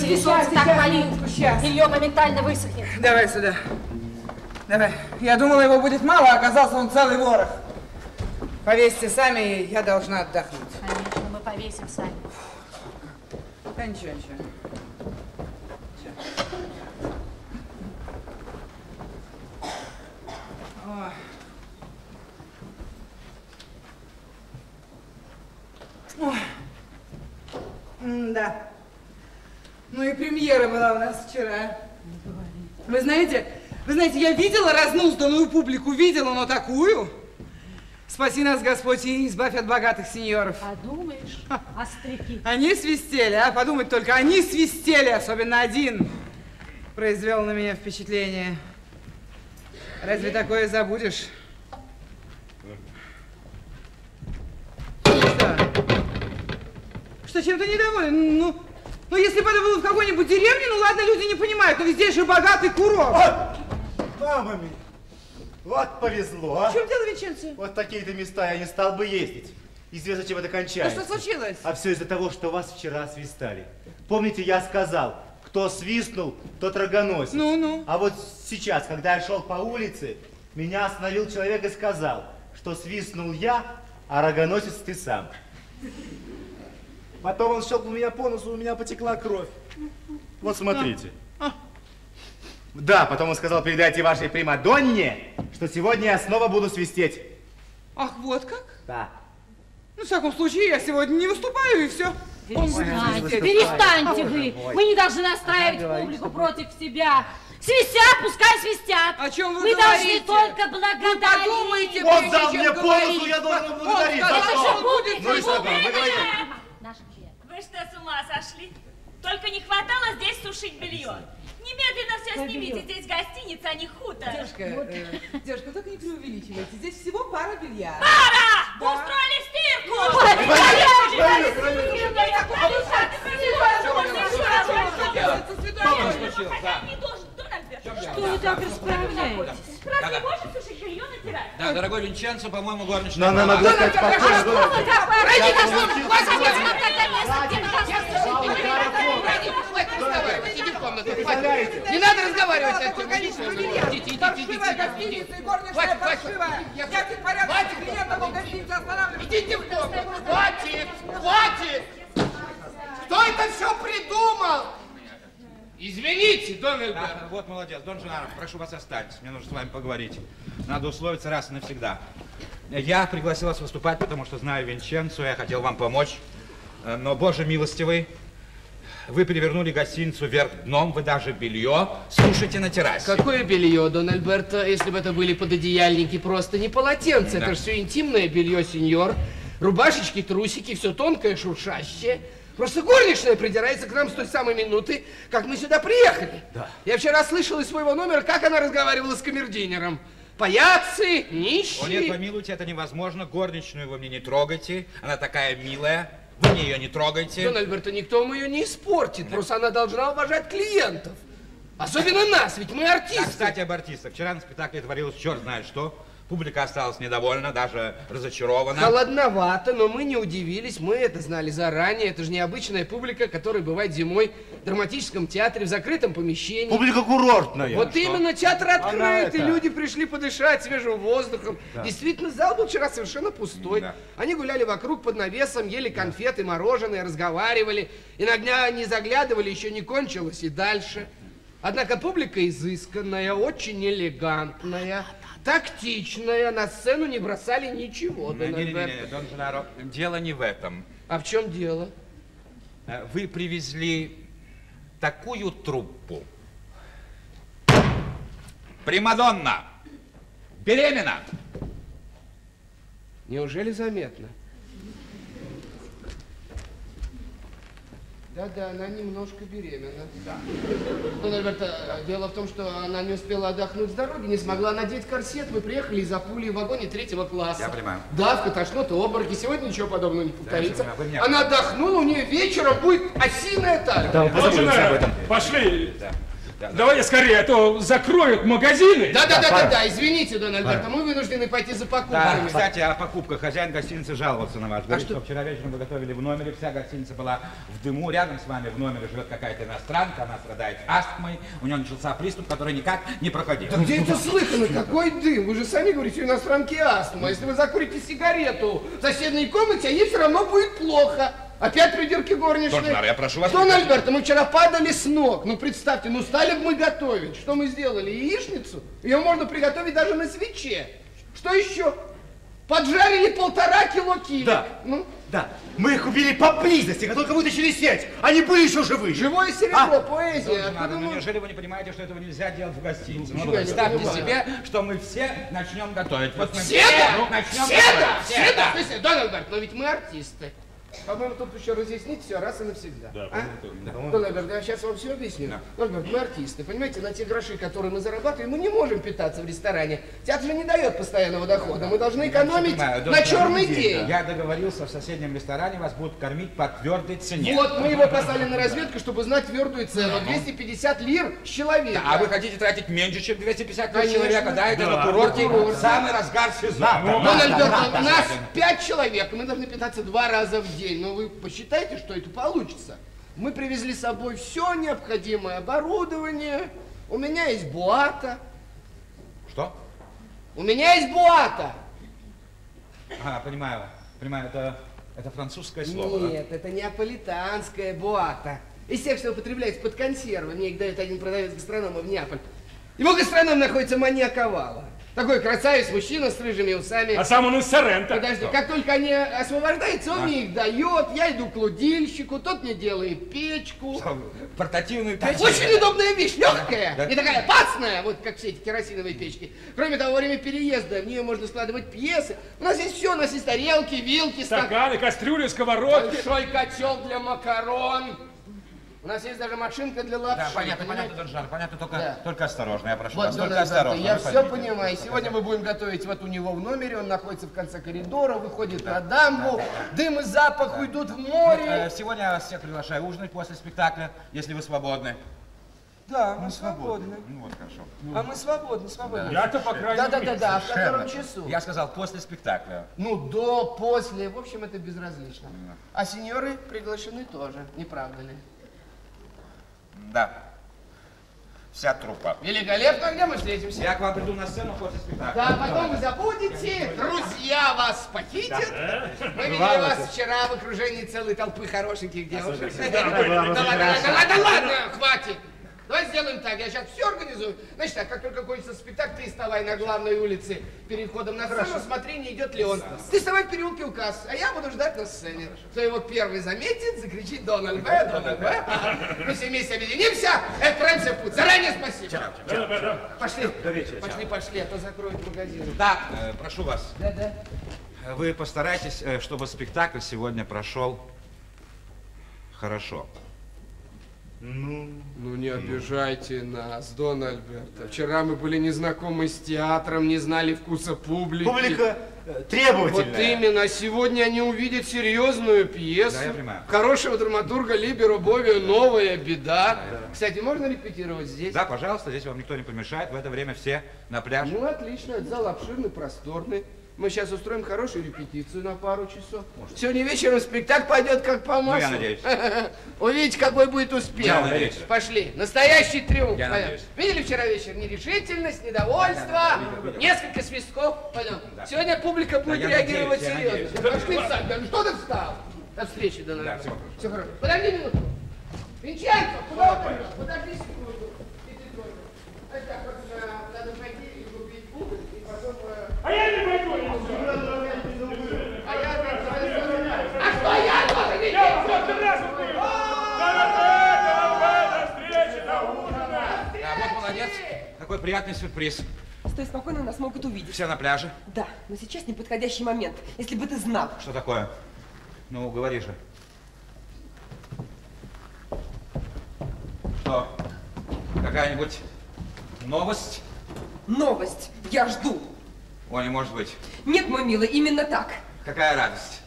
Сейчас, солнце так палит. Белье моментально высохнет. Давай сюда. Давай. Я думала, его будет мало, а оказался он целый ворох. Повесьте сами, я должна отдохнуть. Конечно, мы повесим сами. Да ничего, ничего. Ой. Ой. М-да. Ну и премьера была у нас вчера. Вы знаете, вы знаете, я разнузданную публику, видела, но такую. Спаси нас, Господь, и избавь от богатых сеньоров. Подумаешь, остряки. Они свистели, а? Подумать только, они свистели, особенно один. Произвел на меня впечатление. Разве такое забудешь? Что? Что, чем-то недоволен? Ну, ну, если бы это было в какой-нибудь деревне, ну ладно, люди не понимают, но здесь же богатый курорт. Мама ми, вот повезло, а. В чем дело, Веченцо? Вот такие-то места я не стал бы ездить. Известно, чем это Ну кончается. что случилось? А все из-за того, что вас вчера свистали. Помните, я сказал, кто свистнул, тот рогоносец. Ну-ну. А вот сейчас, когда я шел по улице, меня остановил человек и сказал, что свистнул я, а рогоносец ты сам. Потом он щелкнул меня по носу, у меня потекла кровь. Вот смотрите. Да, потом он сказал, передайте вашей примадонне, что сегодня я снова буду свистеть. Ах, вот как? Да. Ну, в всяком случае, я сегодня не выступаю, и все. Перестаньте, перестаньте вы. Мы не должны настраивать публику против себя. Свистят, пускай свистят. О чем вы Мы говорите? должны только благодарить. подумайте, Он прежде дал мне по говорить. носу, я должен Он благодарить. сказал, За что будет Ну и что, вы клиент. Вы что, с ума сошли? Только не хватало здесь сушить белье. Немедленно все снимите, здесь гостиница, а не хутор. Девушка, э, девушка, только не преувеличивайте. Здесь всего пара белья. Пара! Да. Устроили стирку! Что вы так расправляетесь? Разве больше сушить белье натирать? Да, дорогой Винченцо, по-моему, горничная. Она могла сказать спокойно. Что вы такое? Пройдите, что вы? Вас смотреть на место, где Иди в комнату, Представляете? Не надо разговаривать с этим. Идите, идите, идите, идите. Хватит, хватит. Хватит. Идите в комнату. Хватит, хватит. Кто это все придумал? Извините, Дон Да, Эльбер. вот молодец. Дон Женаров, прошу вас останьтесь. Мне нужно с вами поговорить. Надо условиться раз и навсегда. Я пригласил вас выступать, потому что знаю Винченцо, я хотел вам помочь. Э, Но, боже милостивый, вы перевернули гостиницу вверх дном, вы даже белье сушите на террасе. Какое белье, Дон Альберто, если бы это были пододеяльники, просто не полотенце. Да. Это же все интимное белье, сеньор. Рубашечки, трусики, все тонкое, шуршащее. Просто горничная придирается к нам с той самой минуты, как мы сюда приехали. Да. Я вчера слышал из своего номера, как она разговаривала с камердинером. Паяцы, нищие. О, нет, помилуйте, это невозможно. Горничную вы мне не трогайте. Она такая милая. Вы мне ее не трогайте. Дон Альберто, никто вам ее не испортит. Просто она должна уважать клиентов. Особенно нас, ведь мы Да, артисты. кстати, об артистах. Вчера на спектакле творилось черт знает что. Публика осталась недовольна, даже разочарована. Холодновато, но мы не удивились, мы это знали заранее. Это же необычная публика, которая бывает зимой в драматическом театре, в закрытом помещении. Публика курортная. Вот именно театр открыт, и это- люди пришли подышать свежим воздухом. Действительно, зал был вчера совершенно пустой. Да. Они гуляли вокруг под навесом, ели конфеты, мороженое, разговаривали. Иногда не заглядывали, еще не кончилось и дальше. Однако публика изысканная, очень элегантная, тактичная, на сцену не бросали ничего. Дон Альберто. Не-не-не, Дон Женаро, дело не в этом. А в чем дело? Э, Вы привезли такую труппу. Примадонна! Беременна! Неужели заметно? Да-да, она немножко беременна. Да. Дон Альберто, дело в том, что она не успела отдохнуть с дороги, не смогла надеть корсет. Мы приехали из-за пули в вагоне третьего класса. Я понимаю. Давка, тошнота, обмороки. Сегодня ничего подобного не повторится. Вы меня- Она отдохнула, у нее вечером будет осиная талия. Вот жена, пошли. Давайте скорее, а то закроют магазины. Да-да-да-да, извините, Дон Альберто, мы вынуждены пойти за Да, покупками. кстати, о покупках. Хозяин гостиницы жаловался на вас. Говорит, что? что вчера вечером вы готовили в номере, вся гостиница была в дыму. Рядом с вами в номере живет какая-то иностранка, она страдает астмой. У нее начался приступ, который никак не проходил. Да где это слыхано? Какой дым? Вы же сами говорите, у иностранки астма. Если вы закурите сигарету в соседней комнате, а ей все равно будет плохо. Опять придирки горничной. Дон Нар, я прошу вас, Дон. Альберто, мы вчера падали с ног. Ну, представьте, ну стали бы мы готовить. Что мы сделали? Яичницу? Ее можно приготовить даже на свече. Что еще? Поджарили полтора кило киви. Да. Ну, Да, мы их убили поблизости, как только вытащили сеть. Они были еще живы. живое серебро, А? поэзия. Откуда ну мы- неужели вы не понимаете, что этого нельзя делать в гостинице? Ну, не представьте понимаю? себе, что мы все начнем готовить. Вот мы Все да? ну, начнем Все готовить. да? Все, Все да. да? Слушайте, Дон Альберт, но ведь мы артисты. По-моему, тут еще разъяснить все раз и навсегда. а? Дон Альберт, я сейчас вам все объясню. Дон Альберт, мы артисты, понимаете, на те гроши, которые мы зарабатываем, мы не можем питаться в ресторане. Театр же не дает постоянного дохода. Мы должны экономить Понимаю, на черный Женаро, день. Я договорился в соседнем ресторане, вас будут кормить по твердой цене. Вот, мы его послали на разведку, чтобы знать твердую цену. 250 лир с человека. А вы хотите тратить меньше, чем 250 тысяч Конечно. человека, да? Это на курорте самый разгар сезона. Дон Альберт, у нас пять человек, мы должны питаться два раза в день. Но вы посчитайте, что это получится. Мы привезли с собой все необходимое оборудование. У меня есть буата. Что? У меня есть буата. А, понимаю, понимаю, это, это французское слово, да? Нет, это неаполитанская буата. Из тех, что употребляется под консервы. Мне их дает один продавец гастронома в Неаполь. Его гастроном находится маньяковала. Такой красавец мужчина с рыжими усами. А сам он из Сорента. Подожди, как только они освобождаются, он мне их дает, я иду к лудильщику, тот мне делает печку. Портативную печь. Очень удобная вещь, легкая, Да. не такая пацная, вот как все эти керосиновые печки. Кроме того, во время переезда в нее можно складывать пьесы. У нас есть все, у нас есть тарелки, вилки, стаканы. Стаканы, кастрюли, сковородки. Большой котел для макарон. У нас есть даже машинка для лапши. Да, понятно, понимаете? понятно, Дон Жан, понятно, только, Да. только осторожно, я прошу Вот, вас, Дон только осторожно. я вы все понимаю. Сегодня мы будем готовить вот у него в номере, он находится в конце коридора, выходит на дамбу, дым и запах уйдут в море. Э, Сегодня я вас всех приглашаю ужинать после спектакля, если вы свободны. Да, мы свободны. Ну вот, хорошо. А мы свободны, свободны. Я-то, по крайней Да, да, да, мере. да, а в котором часу? Я сказал после спектакля. Ну, до, после, в общем, это безразлично. А сеньоры приглашены тоже, не правда ли? Да. Вся труппа. Великолепно, где мы встретимся? Я к вам приду на сцену после спектакля. Да, потом вы забудете, друзья вас похитят. Мы видели вас вчера в окружении целой толпы хорошеньких девушек. Да ладно, ладно, ладно, хватит. Давай сделаем так, я сейчас все организую. Значит так, как только кончится спектакль, ты вставай на главной улице перед входом на сцену, смотри, не идет ли он. Ты вставай в переулке у кассы, а я буду ждать на сцене. Кто его первый заметит, закричит Дон Альбе, Дон Альбе. Мы все вместе объединимся и отправимся в путь. Заранее спасибо. Пошли, пошли, пошли, а то закроют магазин. Да, э, прошу вас, Да, да. вы постарайтесь, э, чтобы спектакль сегодня прошел хорошо. Ну, Ну не обижайте нас, Дон Альберто. Вчера мы были незнакомы с театром, не знали вкуса публики. публика э, Вот требовательная. именно, сегодня они увидят серьезную пьесу. Да, я понимаю. Хорошего драматурга Либеро Бовио «Новая беда». Кстати, можно репетировать здесь? Да, пожалуйста, здесь вам никто не помешает. В это время все на пляже. Ну, отлично, этот зал обширный, просторный. Мы сейчас устроим хорошую репетицию на пару часов. Сегодня вечером спектакль пойдет как по маслу. Ну, я надеюсь. Увидите, какой будет успех. Я надеюсь. Пошли. Настоящий триумф. Я Пойдем. надеюсь. Видели вчера вечер нерешительность, недовольство, несколько свистков. Пойдем. Сегодня публика будет я реагировать надеюсь, серьезно. Пошли, Сань, да ну что ты встал? До встречи, до Да, всего Все хорошо. Подожди минуту. Винченко, куда ты? Подожди секунду. И ты тоже. А так вот, э, надо пойти и купить уголь, и потом... э, А я не пойду, я всё. А я А что я должен Я делать? в прошлый раз был. До встречи, до ужина. А вот молодец. Какой приятный сюрприз. Стой спокойно, нас могут увидеть. Все на пляже. Да, но сейчас неподходящий момент. Если бы ты знал. Что такое? Ну, говори же. Что? Какая-нибудь новость? Новость. Я жду. О, не может быть. Нет, мой милый, именно так. Какая радость.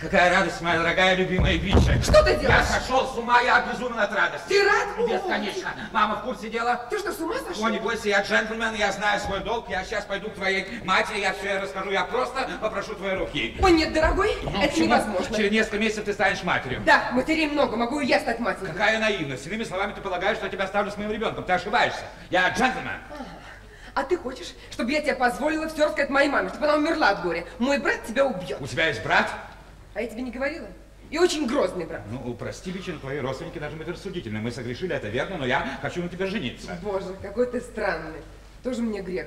Какая радость, моя дорогая любимая Вича. Что ты Я делаешь? сошел с ума, я безумен от радости. Ты рад? Бесконечно. Мама в курсе дела? Ты что, с ума сошел? О, не бойся, я джентльмен, я знаю свой долг. Я сейчас пойду к твоей матери, я все ей расскажу. Я просто попрошу твоей руки. О, нет, дорогой, Ну, это почему? невозможно. Через несколько месяцев ты станешь матерью. Да, матерей много, могу и я стать матерью. Какая наивность. Иными словами, ты полагаешь, что я тебя оставлю с моим ребенком. Ты ошибаешься. Я джентльмен. А ты хочешь, чтобы я тебе позволила все рассказать моей маме, чтобы она умерла от горя? Мой брат тебя убьет. У тебя есть брат? А я тебе не говорила? И очень грозный брат. Ну, прости, Бичин, твои родственники должны быть рассудительны. Мы согрешили, это верно, но я хочу на тебя жениться. Боже, какой ты странный. Тоже мне грех.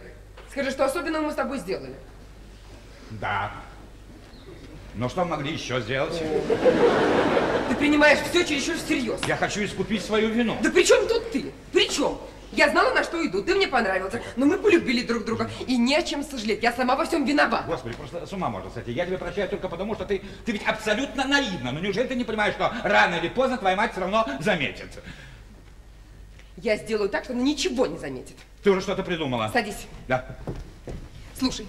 Скажи, что особенного мы с тобой сделали? Да. Но что могли еще сделать? Ты принимаешь все чересчур всерьез. Я хочу искупить свою вину. Да при чем тут ты? При чем? Я знала, на что иду, ты мне понравился, но мы полюбили друг друга, и не о чем сожалеть, я сама во всем виновата. Господи, просто с ума можно сойти. Я тебя прощаю только потому, что ты, ты ведь абсолютно наивна. Но неужели ты не понимаешь, что рано или поздно твоя мать все равно заметит? Я сделаю так, что она ничего не заметит. Ты уже что-то придумала? Садись. Да. Слушай,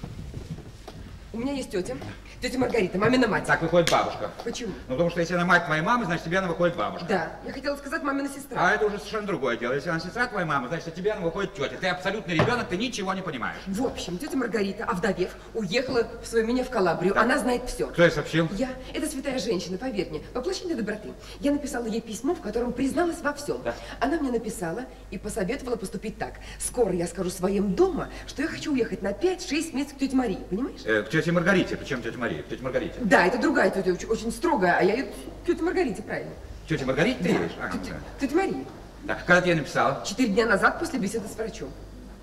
у меня есть тетя, тетя Маргарита, мамина мать. Так выходит бабушка. Почему? Ну, потому что если она мать твоей мамы, значит, тебе она выходит бабушка. Да, я хотела сказать мамина сестра. А это уже совершенно другое дело. Если она сестра твоей мамы, значит, от тебя она выходит тетя. Ты абсолютный ребенок, ты ничего не понимаешь. В общем, тетя Маргарита, овдовев, уехала в свое имение в Калабрию. Она знает все. Кто ей сообщил? Я, это святая женщина, поверь мне, воплощение доброты. Я написала ей письмо, в котором призналась во всем. Она мне написала и посоветовала поступить так. Скоро я скажу своим дома, что я хочу уехать на 5-6 месяцев к тете Марии, понимаешь? Э, к тете Маргарите. Причем тетя Мария? К тете Маргарите. Да, это другая тетя, очень, строгая, а я ее к тете Маргарите, правильно. Тетя Маргарите ты едешь? А, Тетя, да. тетя Мария. Да. Когда ты ей написала? Четыре дня назад после беседы с врачом.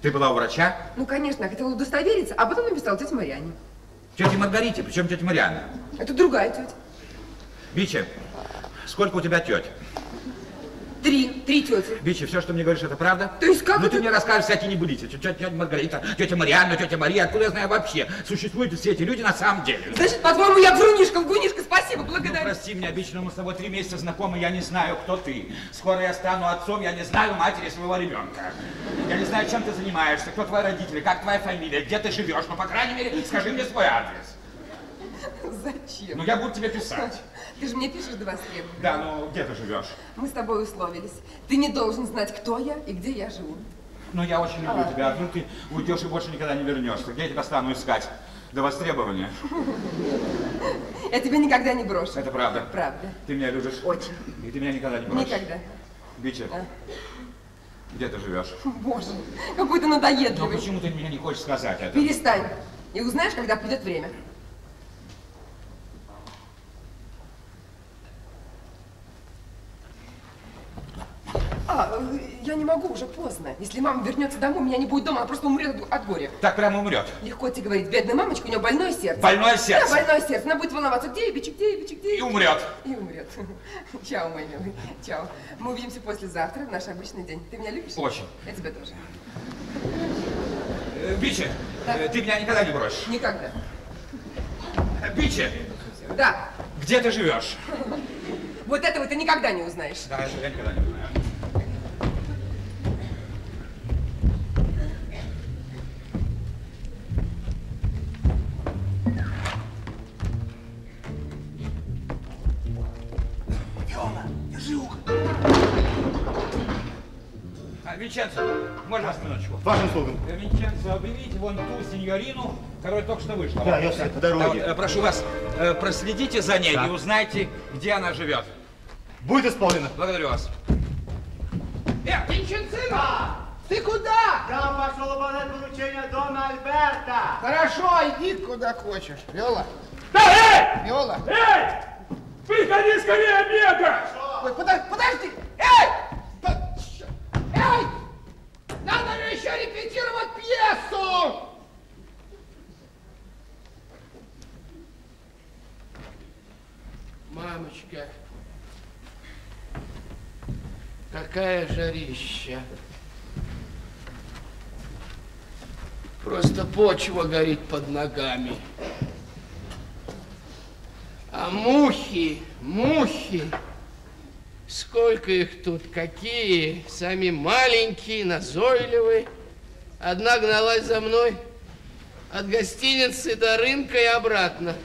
Ты была у врача? Ну, конечно, я хотела удостовериться, а потом написала тете Марьяне. Тетя Маргарите, причем тетя Марианна? Это другая тетя. Бичи, сколько у тебя теть? Три, три тети. Бичи, все, что мне говоришь, это правда? То есть как Ну это- ты мне расскажешь всякие небылицы. Тетя, тетя Маргарита, тетя Марианна, тетя Мария. Откуда я знаю вообще? Существуют все эти люди на самом деле? Значит, по-твоему, я врунишка, лгунишка, спасибо, Ну, благодарю. прости меня, обычно мы с тобой три месяца знакомы, я не знаю, кто ты. Скоро я стану отцом, я не знаю матери своего ребенка. Я не знаю, чем ты занимаешься, кто твои родители, как твоя фамилия, где ты живешь. Но, по крайней мере, скажи мне свой адрес. Зачем? Ну, я буду тебе писать. Ты же мне пишешь до востребования. Да, ну, где ты живешь? Мы с тобой условились. Ты не должен знать, кто я и где я живу. Ну, я очень люблю тебя. Одну ты уйдешь и больше никогда не вернешься. Где я тебя стану искать? До востребования. Я тебя никогда не брошу. Это правда. Правда. Ты меня любишь? Очень. И ты меня никогда не бросишь? Никогда. Бичи, А. где ты живешь? Боже, какой ты Ну, надоедливый. почему ты мне не хочешь сказать это? Перестань. И узнаешь, когда придет время. А, я не могу, уже поздно. Если мама вернется домой, меня не будет дома, она просто умрет от- горя. Так прямо умрет. Легко тебе говорить, бедная мамочка, у нее больное сердце. Больное Да, сердце. больное сердце. Она будет волноваться, где Ибичи, где Ибичи, где И Ибичи? умрет. И умрет. Чао, мой милый. Чао. Мы увидимся послезавтра, в наш обычный день. Ты меня любишь? Очень. Я тебя тоже. Э, Бичи, э, ты меня никогда не бросишь. Никогда. Бичи, Да. где ты живешь? Вот этого ты никогда не узнаешь. Да, это я никогда не Дома. Держи ухо. А, Винченцо, можно остановочку? Вашим слугам. Э, Винченцо, объявите вон ту сеньорину, которая только что вышла. Да, я все, по дороге. А, вот, э, прошу вас, э, проследите за ней да. и узнайте, где она живет. Будет исполнено. Благодарю вас. Э, Винченцино! Ты куда? Я пошел выполнять поручение Дона Альберта. Хорошо, иди куда хочешь. Лёла. Да, эй! Лёла. Эй! Приходи скорее обеда! Ой, подожди, подожди! Эй! Эй! Надо же еще репетировать пьесу! Мамочка, какая жарища. Просто почва горит под ногами. А мухи, мухи, сколько их тут, какие, сами маленькие, назойливые. Одна гналась за мной от гостиницы до рынка и обратно.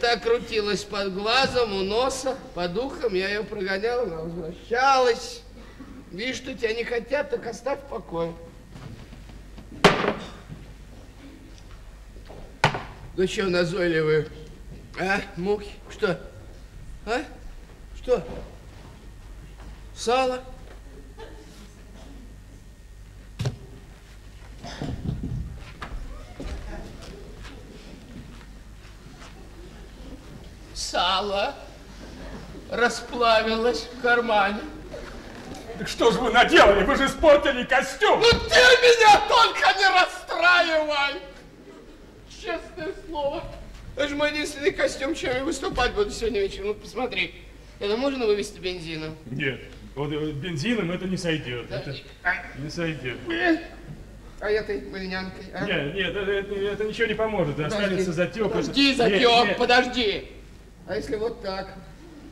Так крутилась под глазом, у носа, под ухом, я ее прогонял, она возвращалась. Видишь, что тебя не хотят, так оставь в покое. Ну что, назойливые? А, мухи? Что? А? Что? Сало? Сало расплавилось в кармане. Так что же вы наделали? Вы же испортили костюм! Ну ты меня только не расстраивай! Честное слово. Это же мой единственный костюм, чем я выступать буду сегодня вечером. Ну, посмотри. Это можно вывести бензином? Нет, вот э, бензином это не сойдет. Это А, не сойдет. а этой пыльнянкой, а? Нет, нет, это, это- это ничего не поможет. Останется затек. Подожди, это- затек, Нет, нет. подожди. А если вот так?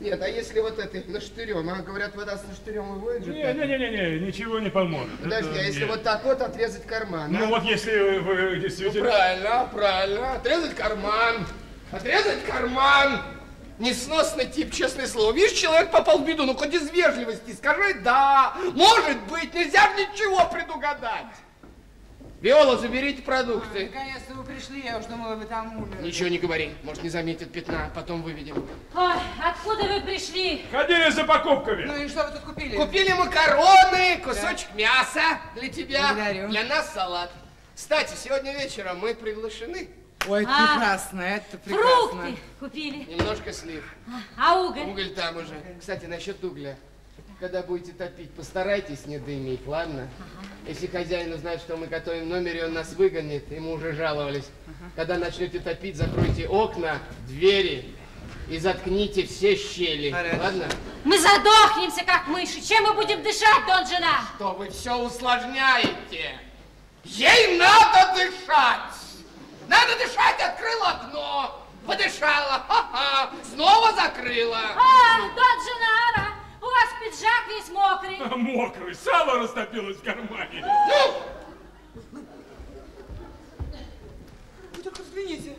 Нет, а если вот этой наштырем? А говорят, вода с наштырем выводит. Не, не, не, не, не, ничего не поможет. Подожди, Это а если нет. вот так вот отрезать карман? Ну а? вот если вы, вы Ну, действительно... правильно, правильно. Отрезать карман. Отрезать карман. Несносный тип, честное слово. Видишь, человек попал в беду, ну хоть из вежливости скажи «да». Может быть, нельзя ничего предугадать. Виола, заберите продукты. Наконец-то вы пришли, я уж думала, вы там умерли. Ничего не говори, может не заметит пятна, потом выведем. Ой, откуда вы пришли? Ходили за покупками. Ну и что вы тут купили? Купили макароны, кусочек мяса для тебя, Благодарю. для нас салат. Кстати, сегодня вечером мы приглашены. Ой, это А, прекрасно, это прекрасно. Фрукты купили. Немножко слив. А уголь? Уголь там уже. Кстати, насчет угля. Когда будете топить, постарайтесь не дымить, ладно? Если хозяин узнает, что мы готовим в номере, он нас выгонит, ему уже жаловались. Когда начнете топить, закройте окна, двери и заткните все щели, Хорошо. ладно? Мы задохнемся, как мыши. Чем мы будем дышать, дон жена? Что вы все усложняете? Ей надо дышать! Надо дышать, открыла окно, подышала, ха-ха, снова закрыла. А, дон жена, у вас пиджак весь мокрый. Мокрый, сало растопилось в кармане. Ну, Вы только взгляните.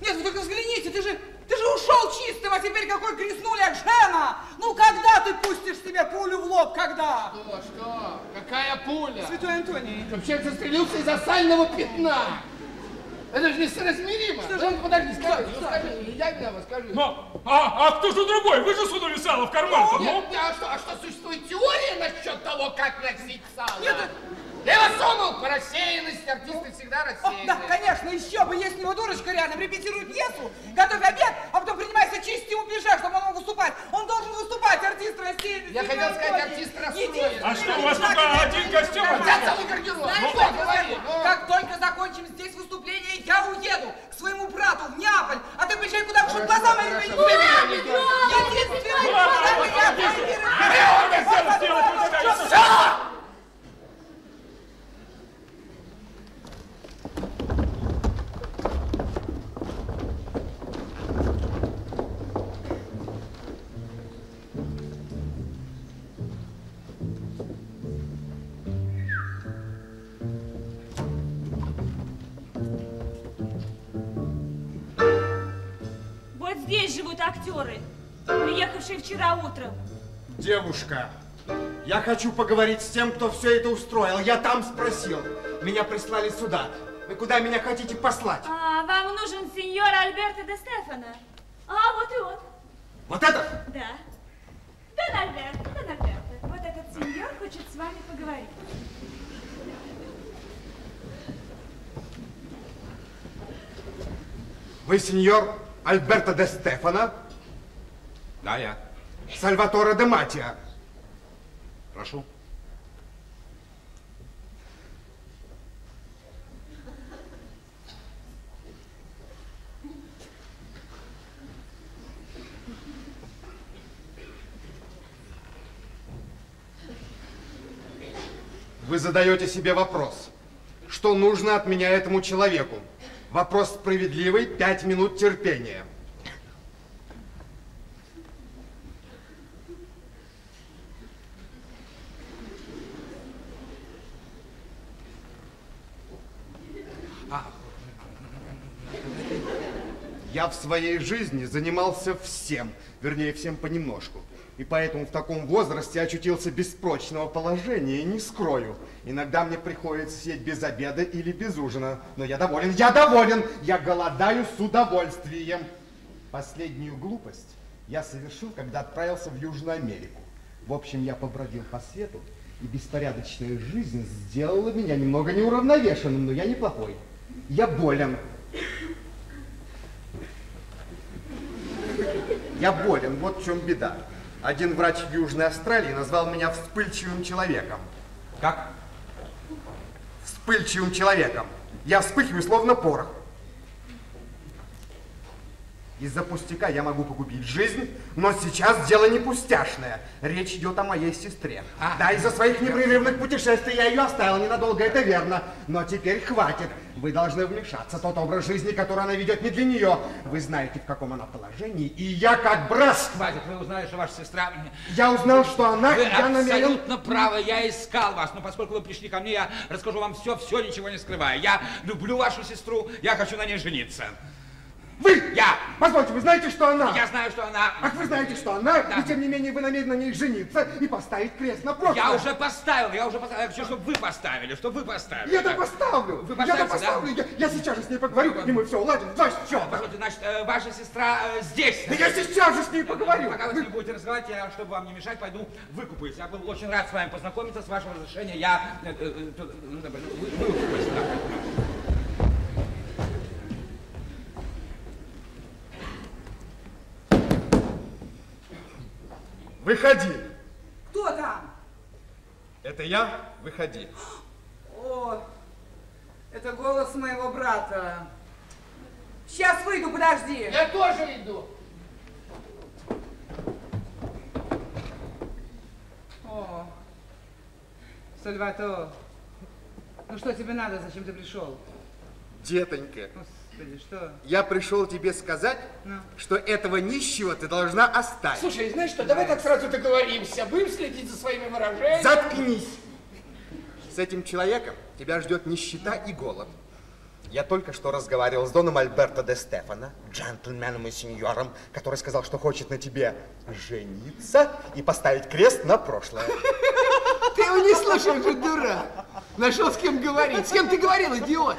Нет, вы только взгляните, ты же, ты же ушел чистым, а теперь какой грязнуля Джена! Ну когда ты пустишь себе пулю в лоб, когда? что, что? Какая пуля? Святой Антоний. Вообще застрелился из-за сального пятна. Это же несоразмеримо. Что Ну, же- подожди, скажи, Что- ну, скажи, я виноват, скажи. Но, а, а кто же другой? Вы же сунули сало в карман-то, ну? Нет, а что, а что существует теория насчет того, как носить сало? Нет, Я его сунул по рассеянности, артисты всегда О, рассеяны. да, конечно, еще бы, есть у него дурочка рядом, репетируй пьесу, готовь обед, а потом принимайся чистить ему пиджак, чтобы он мог выступать. Он должен выступать, артист рассеянный. Я хотел сказать, артист расстроен. А что, у вас только один костюм? Я целый гардероб. Ну, что говори, ну. Как только закончим здесь выступление, я уеду к своему брату в Неаполь, а ты приезжай куда, чтобы глаза мои не не вот я здесь. проверю. Сделать, здесь живут актеры, приехавшие вчера утром. Девушка, Я хочу поговорить с тем, кто все это устроил. Я там спросил. Меня прислали сюда. Вы куда меня хотите послать? А, вам нужен сеньор Альберто де Стефано. А, вот и он. Вот это? Да. Дон Альберто, Дон Альберто. Вот этот сеньор хочет с вами поговорить. Вы сеньор Альберто де Стефано? Да, я. Сальваторе де Матия. Прошу. Вы задаете себе вопрос, что нужно от меня этому человеку? Вопрос справедливый, пять минут терпения. Я в своей жизни занимался всем, вернее, всем понемножку. И поэтому в таком возрасте очутился без прочного положения, не скрою. Иногда мне приходится сидеть без обеда или без ужина. Но я доволен, я доволен, я голодаю с удовольствием. Последнюю глупость я совершил, когда отправился в Южную Америку. В общем, я побродил по свету, и беспорядочная жизнь сделала меня немного неуравновешенным, но я неплохой. Я болен. Я болен, вот в чем беда. Один врач в Южной Австралии назвал меня вспыльчивым человеком. Как? Вспыльчивым человеком. Я вспыхиваю, словно порох. Из-за пустяка я могу погубить жизнь, но сейчас дело не пустяшное. Речь идет о моей сестре. А. Да, из-за своих непрерывных путешествий я ее оставил ненадолго, это верно. Но теперь хватит. Вы должны вмешаться. Тот образ жизни, который она ведет, не для нее. Вы знаете, в каком она положении, и я как брас. Хватит, вы узнали, что ваша сестра... Я узнал, что она, Вы я намерен... абсолютно правы, я искал вас, но поскольку вы пришли ко мне, я расскажу вам все, все, ничего не скрывая. Я люблю вашу сестру, я хочу на ней жениться. Вы! Я! Позвольте, вы знаете, что она? Я знаю, что она... Ах, вы знаете, что она, Да. и тем не менее вы намерены на ней жениться и поставить крест на прошлое. Я уже поставил, я уже поставил. Я хочу, чтобы вы поставили, чтобы вы поставили. Я-то Да. поставлю. Вы Я-то поставите, поставлю. да? Я, я сейчас же с ней поговорю, и мы все уладим. За счет. Позвольте, значит, э, ваша сестра э, здесь. Да я сейчас же с ней поговорю. Пока вы с ней будете разговаривать, я, чтобы вам не мешать, пойду выкупаюсь. Я был очень рад с вами познакомиться, с вашего разрешения. Я... э, э, э, ну, да, вы- выкупаюсь, да. Выходи. Кто там? Это я? Выходи. О, это голос моего брата. Сейчас выйду, подожди. Я тоже иду. О, Сальватор, ну что тебе надо, зачем ты пришел? Детонька, Господи, что? я пришел тебе сказать, Ну. что этого нищего ты должна оставить. Слушай, знаешь что, давай так сразу договоримся. Будем следить за своими выражениями. Заткнись! С этим человеком тебя ждет нищета и голод. Я только что разговаривал с Доном Альберто де Стефано, джентльменом и сеньором, который сказал, что хочет на тебе жениться и поставить крест на прошлое. Ты его не слышал же, дурак. Нашел с кем говорить. С кем ты говорил, идиот?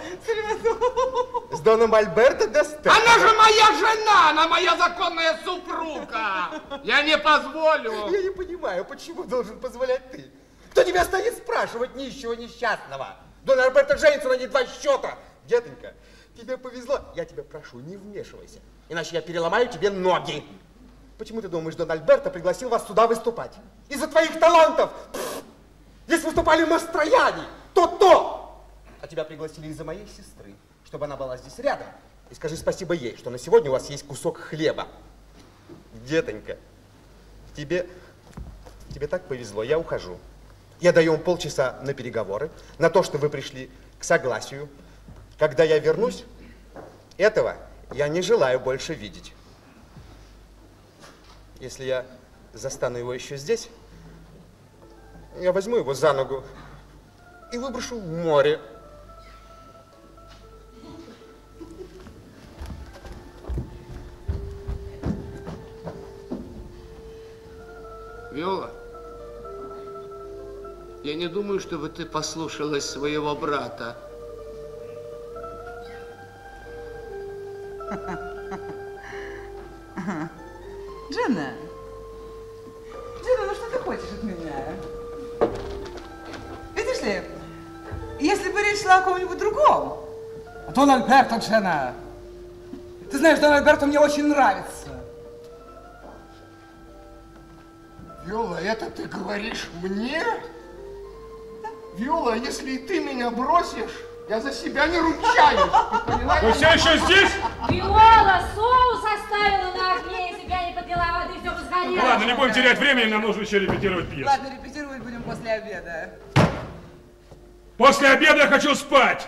С Доном Альберто де Стефано. Она же моя жена, она моя законная супруга. Я не позволю. Я не понимаю, почему должен позволять ты? Кто тебя станет спрашивать нищего несчастного? Дон Альберто женится на ней два счета. Детонька, тебе повезло. Я тебя прошу, не вмешивайся. Иначе я переломаю тебе ноги. Почему ты думаешь, Дон Альберто пригласил вас сюда выступать? Из-за твоих талантов. Здесь выступали Мастрояни, то-то. А тебя пригласили из-за моей сестры, чтобы она была здесь рядом. И скажи спасибо ей, что на сегодня у вас есть кусок хлеба. Детонька, тебе, тебе так повезло, я ухожу. Я даю вам полчаса на переговоры, на то, что вы пришли к согласию. Когда я вернусь, этого я не желаю больше видеть. Если я застану его еще здесь, я возьму его за ногу и выброшу в море. Виола, Я не думаю, чтобы ты послушалась своего брата. Джина, Джина, ну что ты хочешь от меня? Видишь ли, если бы речь шла о ком-нибудь другом, Дон Альберто, Джина, ты знаешь, Дон Альберто мне очень нравится. Виола, это ты говоришь мне? Виола, если и ты меня бросишь, я за себя не ручаюсь. Вы все еще здесь? Виола соус оставила на огне, если бы я не подлила воды, все бы сгорело. Ладно, не будем терять времени, нам нужно еще репетировать пьесу. Ладно, репетировать будем после обеда. После обеда я хочу спать.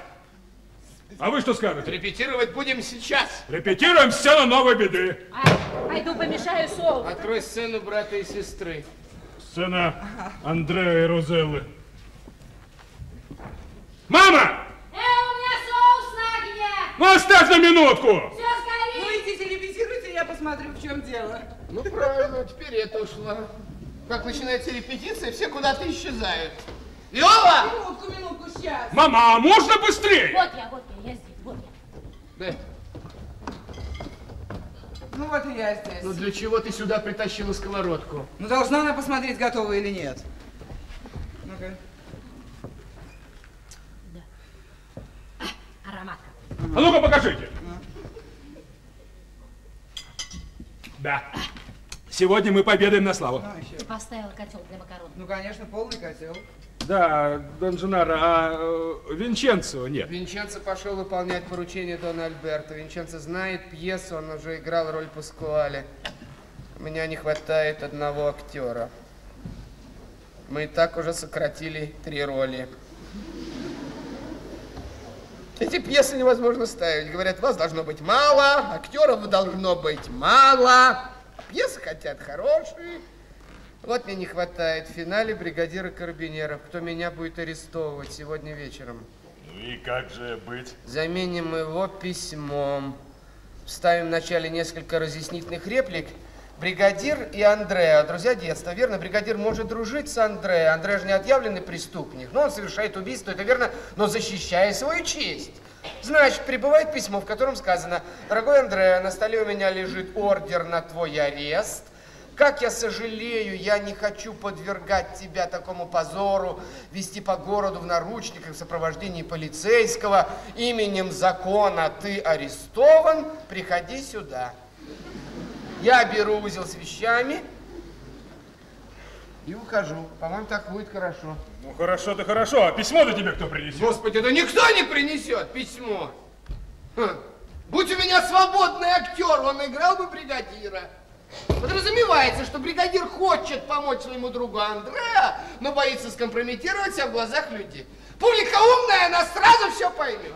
А вы что скажете? Репетировать будем сейчас. Репетируем сцену новой беды. А, пойду помешаю соус. Открой сцену брата и сестры. Сцена Андрея и Розеллы. Мама! Э, у меня соус на огне! Ну оставь на минутку! Все Ну сгорит! идите, репетируйте, я посмотрю, в чем дело. Ну правильно, теперь это ушла. Как начинается репетиция, все куда-то исчезают. Виола! Минутку, минутку, сейчас. Мама, а можно быстрее? Вот я, вот я, я здесь, вот я. Да. Ну вот и я здесь. Ну для чего ты сюда притащила сковородку? Ну должна она посмотреть, готова или нет. Ну-ка. Аромат. А ну-ка покажите. Да. Сегодня мы победаем на славу. Ну. Ты поставила котел для макарон. Ну, конечно, полный котел. Да, Дон Дженаро, а э, Винченцо нет. Винченцо пошел выполнять поручение Дона Альберто. Винченцо знает пьесу, он уже играл роль Паскуале. У меня не хватает одного актера. Мы и так уже сократили три роли. Эти пьесы невозможно ставить. Говорят, вас должно быть мало, актеров должно быть мало. Пьесы хотят хорошие. Вот мне не хватает в финале бригадира карабинеров. Кто меня будет арестовывать сегодня вечером? Ну и как же быть? Заменим его письмом. Вставим вначале несколько разъяснительных реплик. Бригадир и Андреа, друзья детства, верно? Бригадир может дружить с Андреа. Андреа же не отъявленный преступник. Но он совершает убийство, это верно, но защищая свою честь. Значит, прибывает письмо, в котором сказано, дорогой Андреа, на столе у меня лежит ордер на твой арест. Как я сожалею, я не хочу подвергать тебя такому позору, вести по городу в наручниках в сопровождении полицейского. Именем закона ты арестован, приходи сюда. Я беру узел с вещами и ухожу. По-моему, так будет хорошо. Ну хорошо-то хорошо, а письмо-то тебе кто принесет? Господи, да никто не принесет письмо. Ха. Будь у меня свободный актер, он играл бы бригадира. Подразумевается, что бригадир хочет помочь своему другу Андреа, но боится скомпрометировать себя в глазах людей. Публика умная, она сразу все поймет.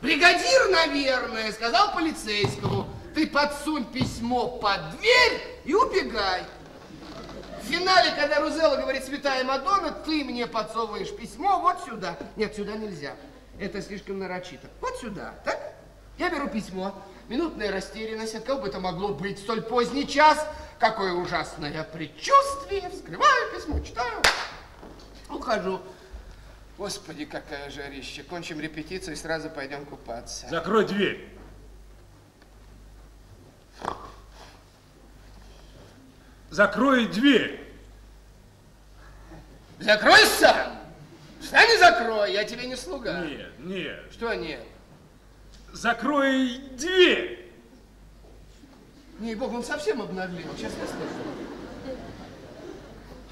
Бригадир, наверное, сказал полицейскому, ты подсунь письмо под дверь и убегай. В финале, когда Рузелла говорит, святая Мадонна, ты мне подсовываешь письмо вот сюда. Нет, сюда нельзя. Это слишком нарочито. Вот сюда, так? Я беру письмо. Минутная растерянность. От кого бы это могло быть? Столь поздний час. Какое ужасное предчувствие. Вскрываю письмо, читаю. Ухожу. Господи, какая жарища. Кончим репетицию и сразу пойдем купаться. Закрой дверь. Закрой дверь. Закрой сам. Сами закрой, я тебе не слуга. Нет, нет. Что нет? Закрой дверь. Не, бог, он совсем обнаглел, честно слово.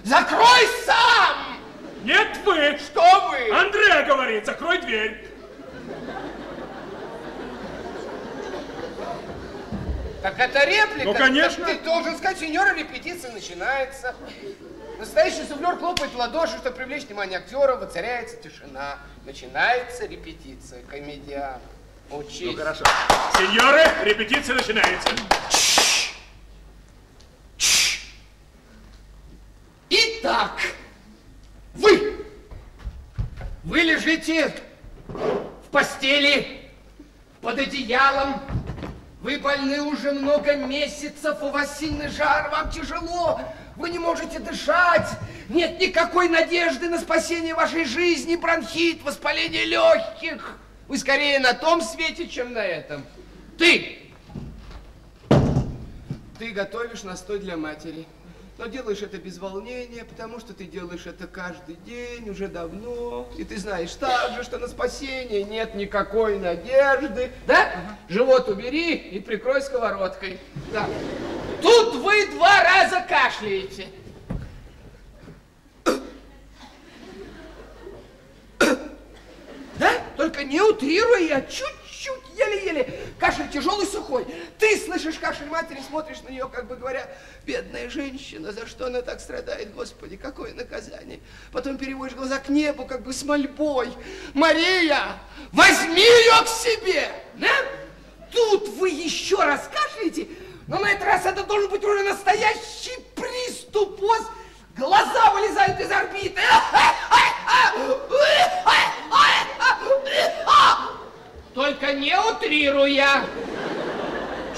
Закрой сам! Нет, вы. Что вы? Андреа говорит, закрой дверь. Так это реплика? Ну, конечно. Так ты должен сказать, сеньора, репетиция начинается. Настоящий суфлер хлопает в ладоши, чтобы привлечь внимание актеров, воцаряется тишина. Начинается репетиция, комедиан. Учись. Ну хорошо. Сеньоры, репетиция начинается. Итак, вы, вы лежите в постели под одеялом, вы больны уже много месяцев, у вас сильный жар, вам тяжело, Вы не можете дышать. Нет никакой надежды на спасение вашей жизни, бронхит, воспаление легких. Вы скорее на том свете, чем на этом. Ты! Ты готовишь настой для матери. Но делаешь это без волнения, потому что ты делаешь это каждый день, уже давно. И ты знаешь также, что на спасение нет никакой надежды. Да? Живот убери и прикрой сковородкой. Да. Тут вы два раза кашляете. Да? Только не утрируй, а чуть-чуть, еле-еле. Кашель тяжелый, сухой. Ты слышишь кашель матери, смотришь на нее, как бы говоря, бедная женщина, за что она так страдает, Господи, какое наказание. Потом переводишь глаза к небу, как бы с мольбой. Мария, возьми ее к себе. Да? Тут вы еще раз кашляете, но на этот раз это должен быть уже настоящий приступ. Вот глаза вылезают из орбиты. Только не утрируя.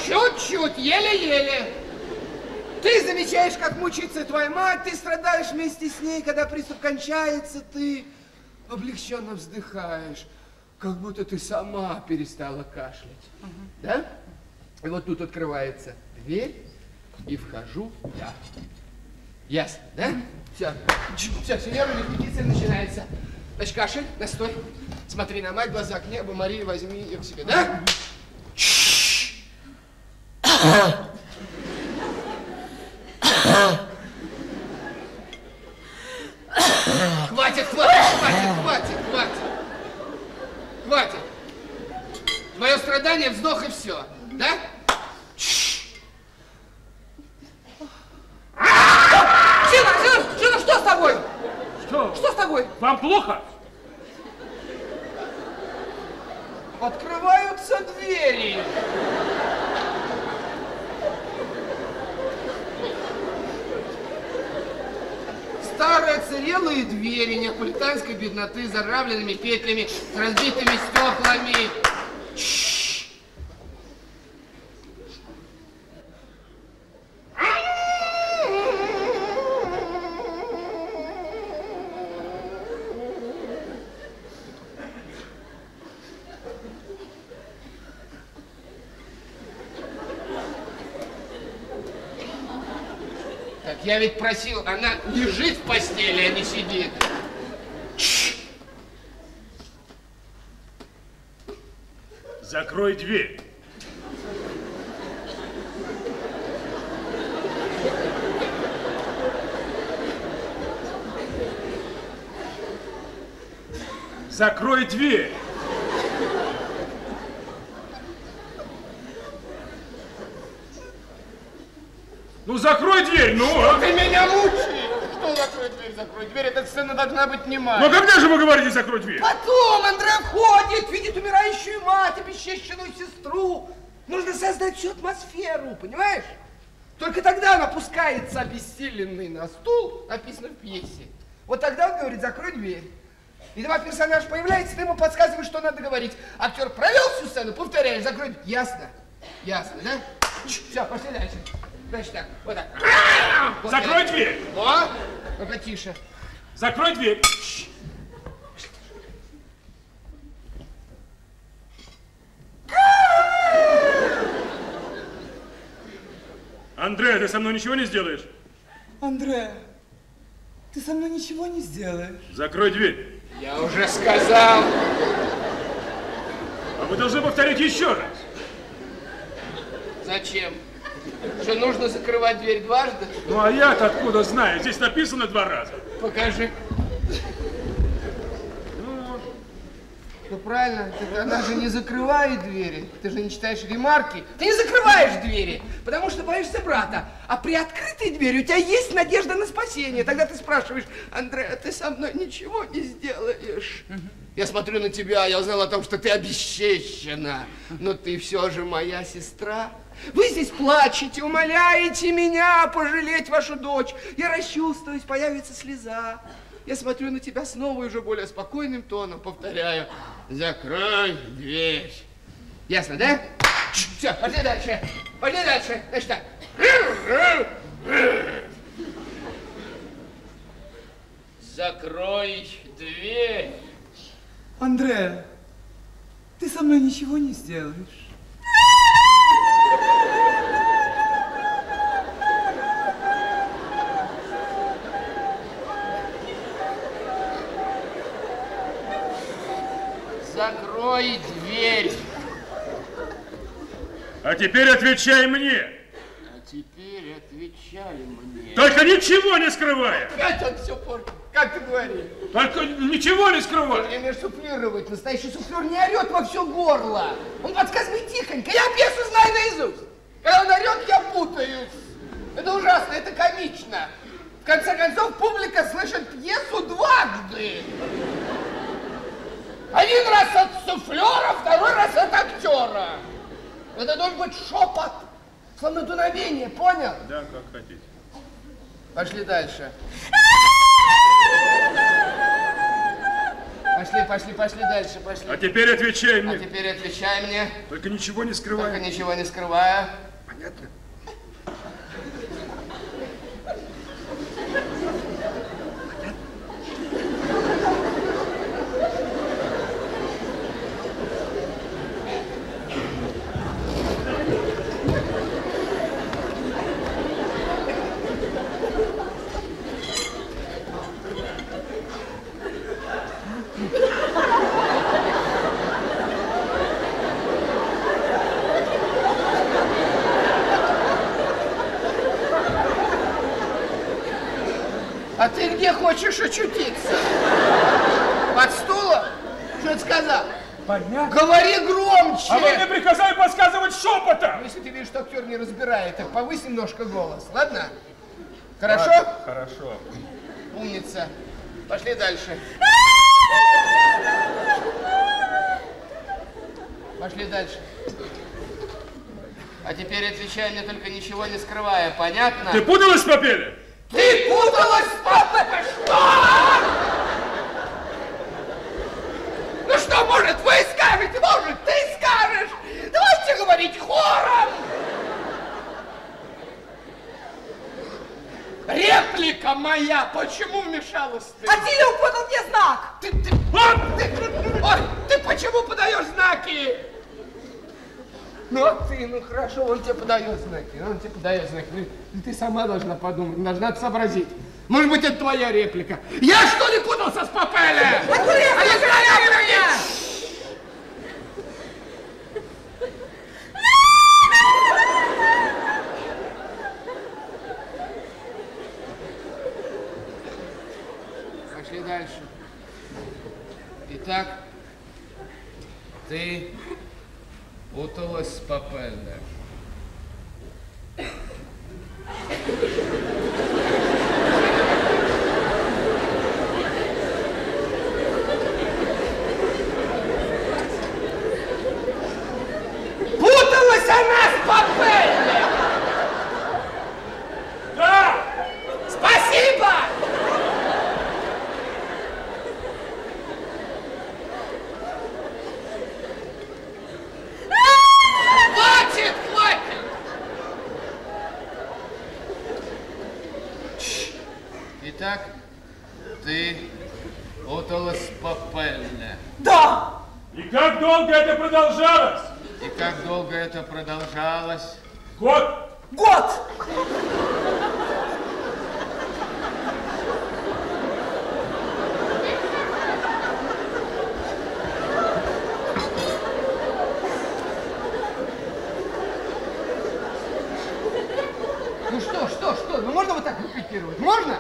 Чуть-чуть, еле-еле. Ты замечаешь, как мучится твоя мать, ты страдаешь вместе с ней, когда приступ кончается, ты облегченно вздыхаешь, как будто ты сама перестала кашлять. Да? И вот тут открывается дверь, и вхожу я. Ясно, да? Все, все, сеньора, репетиция начинается. Значит, кашель, настой. Смотри на мать, глаза к небу, Мария, возьми ее к себе, да? Хватит, хватит, хватит, хватит, хватит. Хватит. Твое страдание, вздох и все, да? Жена, Жена, Жена, что с тобой? Что? Что с тобой? Вам плохо? Открываются двери. Старые царелые двери неаполитанской бедноты с зарравленными петлями, с разбитыми стеклами. Так я ведь просил, она лежит в постели, а не сидит. Закрой дверь. Закрой дверь. Ну закрой дверь, ну! а? Ты меня мучаешь! Что закрой дверь, закрой дверь? Эта сцена должна быть немая. Но когда же вы говорите закрой дверь? Потом Андре входит, видит умирающую мать, обесчещенную сестру. Нужно создать всю атмосферу, понимаешь? Только тогда он опускается обессиленный на стул, написано в пьесе. Вот тогда он говорит, закрой дверь. И два персонажа появляется, ты ему подсказываешь, что надо говорить. Актер провел всю сцену, повторяешь, закрой дверь. Ясно? Ясно, да? Все, пошли дальше. Значит так, вот так. Вот Закрой так. дверь. О, только тише. Закрой дверь. Андреа, ты со мной ничего не сделаешь? Андре, ты со мной ничего не сделаешь. Закрой дверь. Я уже сказал. А вы должны повторить еще раз. Зачем? Что нужно закрывать дверь дважды? Ну а я-то откуда знаю? Здесь написано два раза. Покажи. Ну правильно, так она же не закрывает двери. Ты же не читаешь ремарки. Ты не закрываешь двери, потому что боишься брата. А при открытой двери у тебя есть надежда на спасение. Тогда ты спрашиваешь, Андреа, ты со мной ничего не сделаешь. Я смотрю на тебя, я узнал о том, что ты обесчещена. Но ты все же моя сестра. Вы здесь плачете, умоляете меня пожалеть вашу дочь. Я расчувствуюсь, появится слеза. Я смотрю на тебя снова и уже более спокойным тоном, повторяю. Закрой дверь. Ясно, да? Все, пошли дальше. Пошли дальше. Значит так. Закрой дверь. Андре, ты со мной ничего не сделаешь. Закрой дверь. А теперь отвечай мне. А теперь отвечай мне. Только ничего не скрывая. Опять он все портит. Как ты говоришь? Только ничего не скрывай. Не умеешь суфлировать. Настоящий суфлер не орет во все горло. Он подсказывает тихонько. Я пьесу знаю наизусть. Когда он орет, я путаюсь. Это ужасно, это комично. В конце концов, публика слышит пьесу дважды. Один раз от суфлера, второй раз от актера. Это должен быть шепот, словно дуновение, понял? Да, как хотите. Пошли дальше. Пошли, пошли, пошли дальше, пошли. А теперь отвечай А мне. теперь отвечай мне, Только ничего не только скрывай. ничего не скрывая. Понятно? А ты где хочешь очутиться? Под стулом? Что ты сказал? Понятно. Говори громче! А вы мне приказали подсказывать шепотом. Если ты видишь, что актер не разбирает, так повысь немножко голос, ладно? Хорошо? Хорошо. Умница. Пошли дальше. Пошли дальше. А теперь отвечай мне только ничего не скрывая, понятно? Ты путалась в папеле? Ты путалась с папой! Что? Ну что, может, вы скажете, может, ты скажешь? Давайте говорить хором! Реплика моя, почему вмешалась ты? А Тилев подал мне знак! Ты, ты, ты, ой, ты почему подаешь знаки? Ну, а ты, ну хорошо, он тебе подает знаки, он тебе подает знаки. Ну, ты сама должна подумать, должна сообразить. Может быть, это твоя реплика. Я что ли путался с Папеле? Я А я знаю, знаю, что где? Пошли дальше. Итак, ты путалась с Папелле. Путалась она с Папелле! Да! Спасибо! Хватит, хватит! Чш. Итак, ты путалась с Папелле. Да! И как долго это продолжалось? И как долго это продолжалось? Год. Год! Ну что, что, что? Ну можно вот так репетировать? Можно?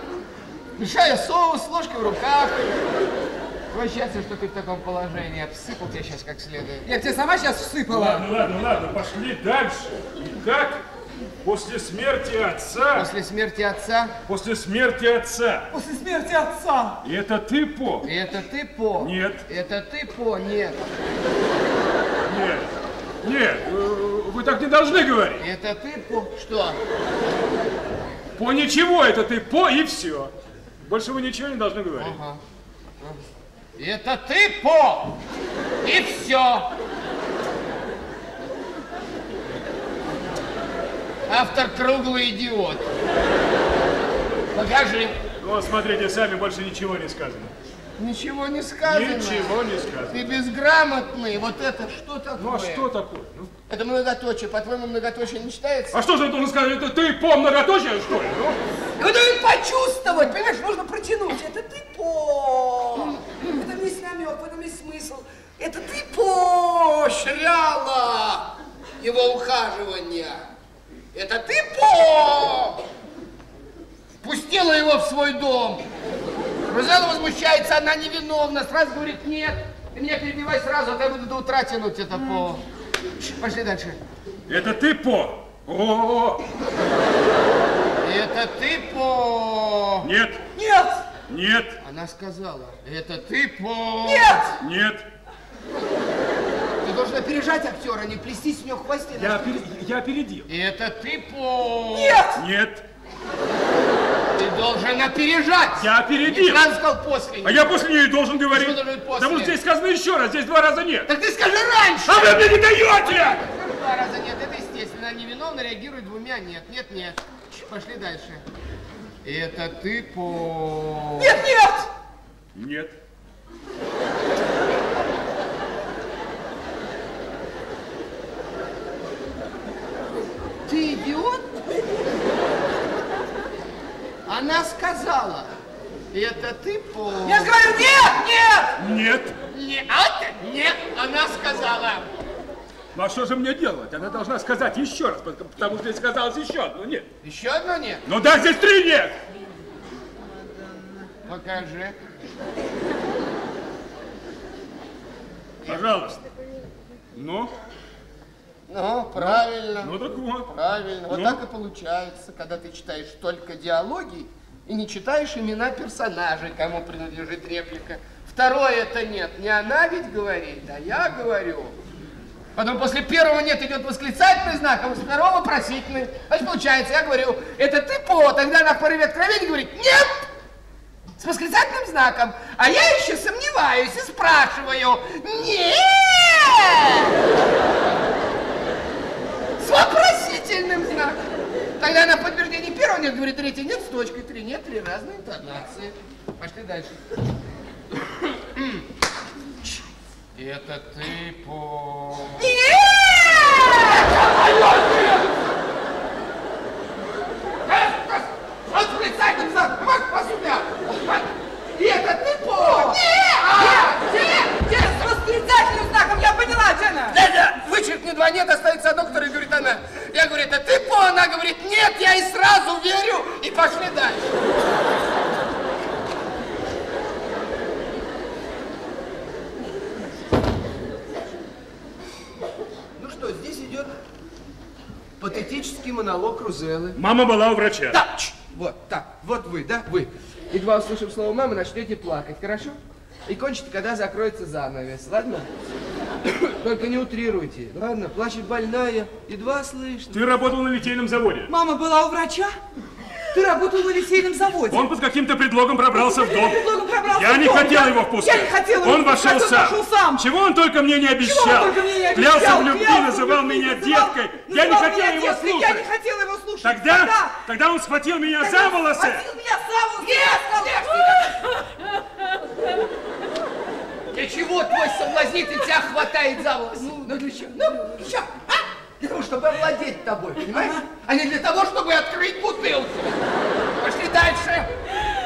Мешая соус, ложкой в руках. Твое счастье, что ты в таком положении. Обсыпал тебя сейчас как следует. Я тебе сама сейчас всыпала. Ладно, ладно, ладно, пошли дальше. Итак, после смерти отца, После смерти отца, после смерти отца, После смерти отца. и это ты, По? и это ты по. Нет. Это ты по, нет. Нет, нет, э, вы так не должны говорить. Это ты по. Что? По ничего, это ты по и все. Больше вы ничего не должны говорить. Ага. Это ты по. И все. Автор круглый идиот. Покажи. Вот, смотрите, сами больше ничего не сказано. Ничего не сказано. Ничего не сказано. Ты безграмотный. Вот это что такое? Ну а что такое? Ну, Это многоточие. По-твоему, многоточие не читается? а что же я должен сказать? Это ты по многоточие, что ли? Ну? Дают почувствовать, понимаешь, нужно протянуть. Это ты по. Этом есть намек, в этом смысл. Это ты поощряла его ухаживание. Это ты по. Пустила его в свой дом. Рузела возмущается, она невиновна. Сразу говорит, нет, ты меня перебивай сразу, а то я буду до утра тянуть это по. Пошли дальше. Это ты по. О, Это ты по. нет, Нет! нет, Она сказала, это ты по... нет. Ты должен опережать актера, не плестись в него хвосте. Я, пере- я опередил. Это ты по... Нет, Ты должен опережать. я опередил. сразу сказал после. А я после нее и должен говорить. Что должен после? Потому что здесь сказано еще раз, здесь два раза нет. Так ты скажи раньше. А вы мне не даете! Два раза нет, это естественно. Она невиновна реагирует двумя нет. Нет, нет. Пошли дальше. Это ты по... Нет, нет! Нет. Ты идиот? Она сказала, это ты по... Я говорю, нет, нет! Нет. Нет, нет, она сказала. Ну а что же мне делать? Она должна сказать еще раз, потому потому что здесь сказалось еще одно нет. Еще одно нет. Ну да, здесь три нет. Покажи. Пожалуйста. Ну, Ну, правильно. ну так вот. Правильно. Вот Ну? так и получается, когда ты читаешь только диалоги и не читаешь имена персонажей, кому принадлежит реплика. Второе это нет. Не она ведь говорит, а я говорю. Потом после первого нет идет восклицательный знак, а после второго вопросительный. Значит, получается, я говорю, это ты по, тогда она в порыве откровения говорит, нет! С восклицательным знаком. А я еще сомневаюсь и спрашиваю, нет! Вопросительным знаком. Тогда на подтверждение первого нет, говорит, третий нет, с точкой три нет, три разные интонации. Пошли дальше. Это ты по... Нет! Восклицательным знаком, вот посюда! И это ты по... Нет! Нет, нет, с восклицательным знаком, я поняла, Джена. Дядя, вычеркни два нет, остается одно, которое говорит она. Я говорю, это ты по, она говорит, нет, я и сразу верю, и пошли дальше. Ну что, здесь идет патетический Рузеллы. Мама была у врача. Чш, вот, так, вот вы, да, вы. Едва услышав слово мамы, начнете плакать, хорошо? И кончите, когда закроется занавес, ладно? Только не утрируйте, ладно? Плачет больная, едва слышно. Ты работал на литейном заводе. Мама была у врача? Ты работал на литейном заводе. Он под каким-то предлогом пробрался в дом. предлогом пробрался Я в не дом, хотел его впускать. Я не хотела его Он вошел он сам. вошел сам. Чего он только мне не обещал. только мне не обещал? Клялся в любви, Клялся в называл любви, меня называл- деткой. Я не хотел его деткой, слушать. Я не хотела его слушать. Тогда, тогда он схватил меня за волосы. Схватил меня за волосы. Нет, Для чего твой соблазнитель тебя хватает за волосы? Ну, для чего? Ну, для чего? А? Для того, чтобы овладеть тобой, понимаешь? А не для того, чтобы открыть бутылку. Пошли дальше.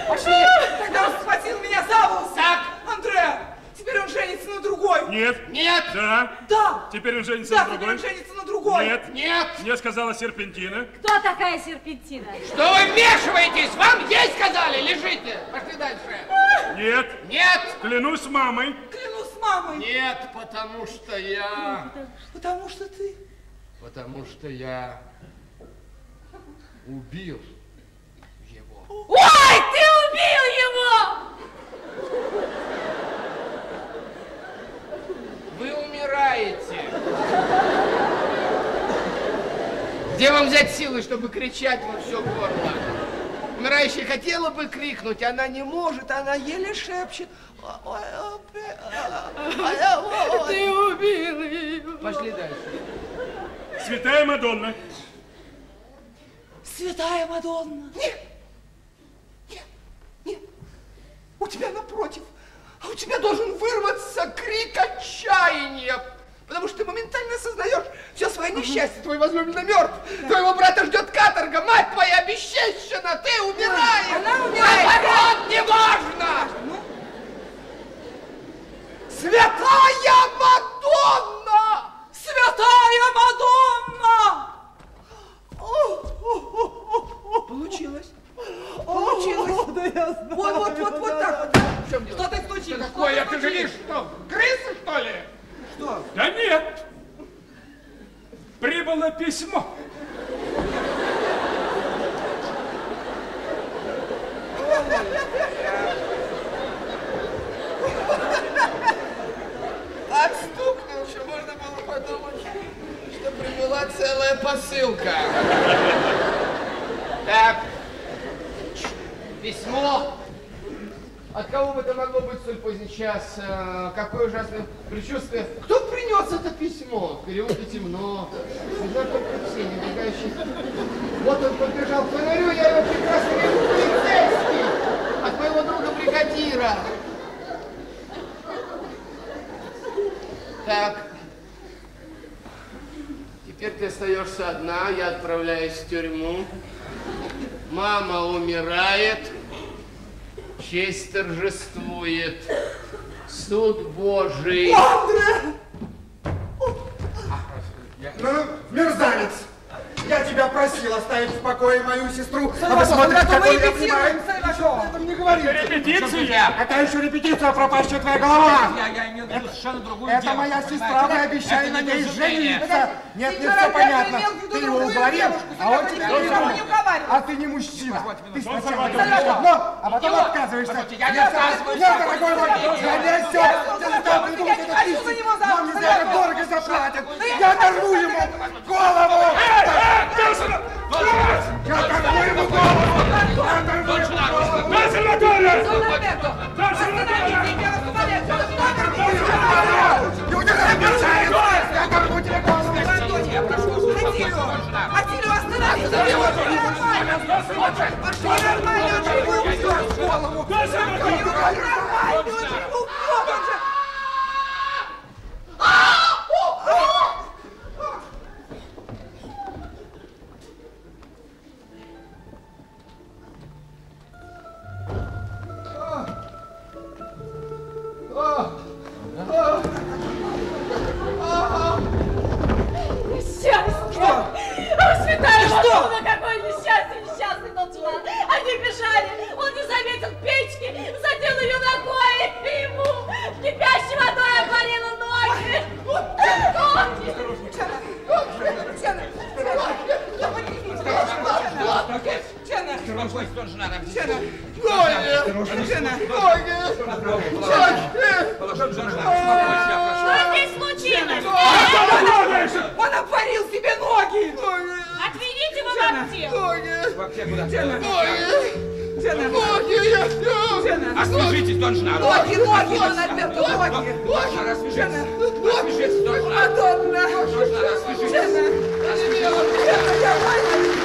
Пошли. Тогда он схватил меня за волосы. Так. Андре, теперь он женится на другой. Нет. Нет. Да. Да. Теперь он женится Да, на теперь другой. он женится на другой. Нет. Нет. Мне сказала серпентина. Кто такая серпентина? Что вы вмешиваетесь? Вам есть сказали? Лежите. Пошли дальше. Нет. Нет. Клянусь мамой. Клянусь мамой. Нет, потому что я... Потому что ты... Потому что я убил его. Ой, ты убил его! Вы умираете. Где вам взять силы, чтобы кричать во все горло? Умирающая хотела бы крикнуть, она не может, она еле шепчет. Ты убил его. Пошли дальше. Святая Мадонна. Святая Мадонна. у тебя напротив, а у тебя должен вырваться крик отчаяния. Потому что ты моментально осознаешь все свое несчастье. Твой возлюбленный мертв. Твоего брата ждет каторга. Мать твоя обесчещена. Ты умираешь. Она умирает. Наоборот, не важно. Святая Мадонна! Святая Мадонна! Получилось. Получилось. Да я знаю. Вот, вот, вот, вот так вот. Что ты случилось? Какое ты жалишь? Что, крысы, что ли? Что? Да нет! Прибыло письмо. Отстукнул, что можно было подумать, что прибыла целая посылка. Так, письмо. От кого бы это могло быть столь поздний час? Э, Какое ужасное предчувствие. Кто принес это письмо? В переулке темно. Видно только все, набегающие. Вот он подбежал к фонарю, я его прекрасно вижу, полицейский. От моего друга-бригадира. Так. Теперь ты остаешься одна, я отправляюсь в тюрьму. Мама умирает. Честь торжествует. Суд Божий. Ну, мерзавец! Я тебя просил оставить в покое мою сестру, а вы смотрите, какой я репетируем, не говорите. Репетиция! Это еще репетиция, пропащая твоя голова. Я, я имел в виду совершенно другую Это моя сестра, вы обещали на ней жениться. Нет, не все понятно. Ты его уговорил, а он тебя не не. А ты не мужчина. Ты сначала говоришь одно, а потом отказываешься. Я не отказываюсь. Нет, дорогой мой, я не все. Я Я заставил придумать не этот замуж, Нам не за это дорого заплатят. Я не оторву ему голову. Дальше! Я оторву ему голову. Я оторву ему голову. Дальше, Анатолий! Альберто, Дальше, остановите, я вас умоляю. Я мерзавец. Я оторву тебе голову. Антония, прошу вас, остановите его, все нормально. Пошли нормально, он же его убьет голову. Дальше, Анатолий! Нормально, он же его убьет, он же... святая Мадонна, какое несчастье, несчастный тот член! Они бежали, он не заметил печки, задел ее ногой, и ему кипящей водой обвалило ноги! Ноги! Прошу. Что здесь случилось? Он обварил себе ноги! В аптеку. Вообще куда? Жена, Освежитесь, тоже жена. ноги, ноги, Дон Альберто, ноги! Жена, освежитесь. Освежитесь, тоже жена. Мадонна! Тоже жена, освежитесь. Жена, я ваню!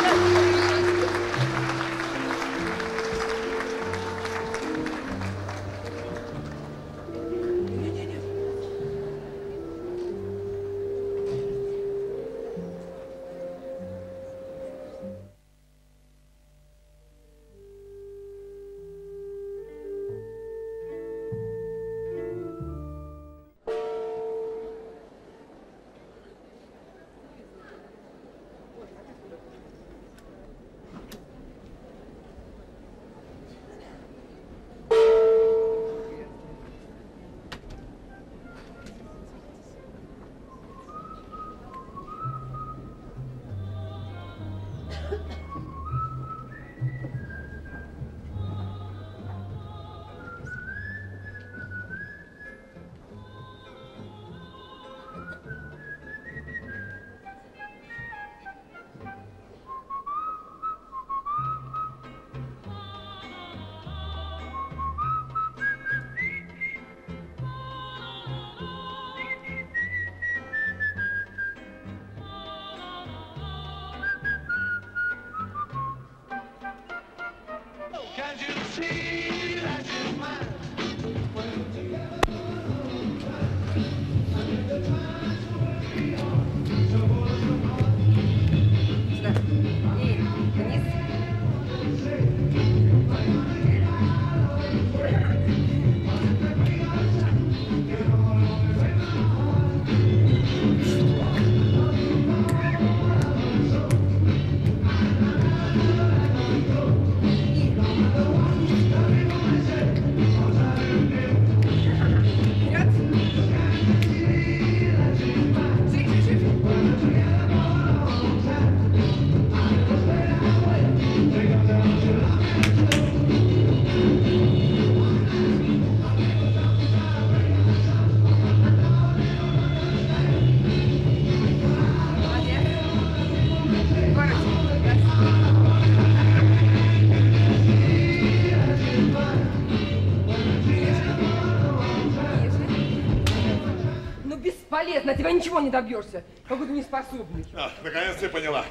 Ничего не добьешься. Какой-то неспособный. А, наконец ты поняла.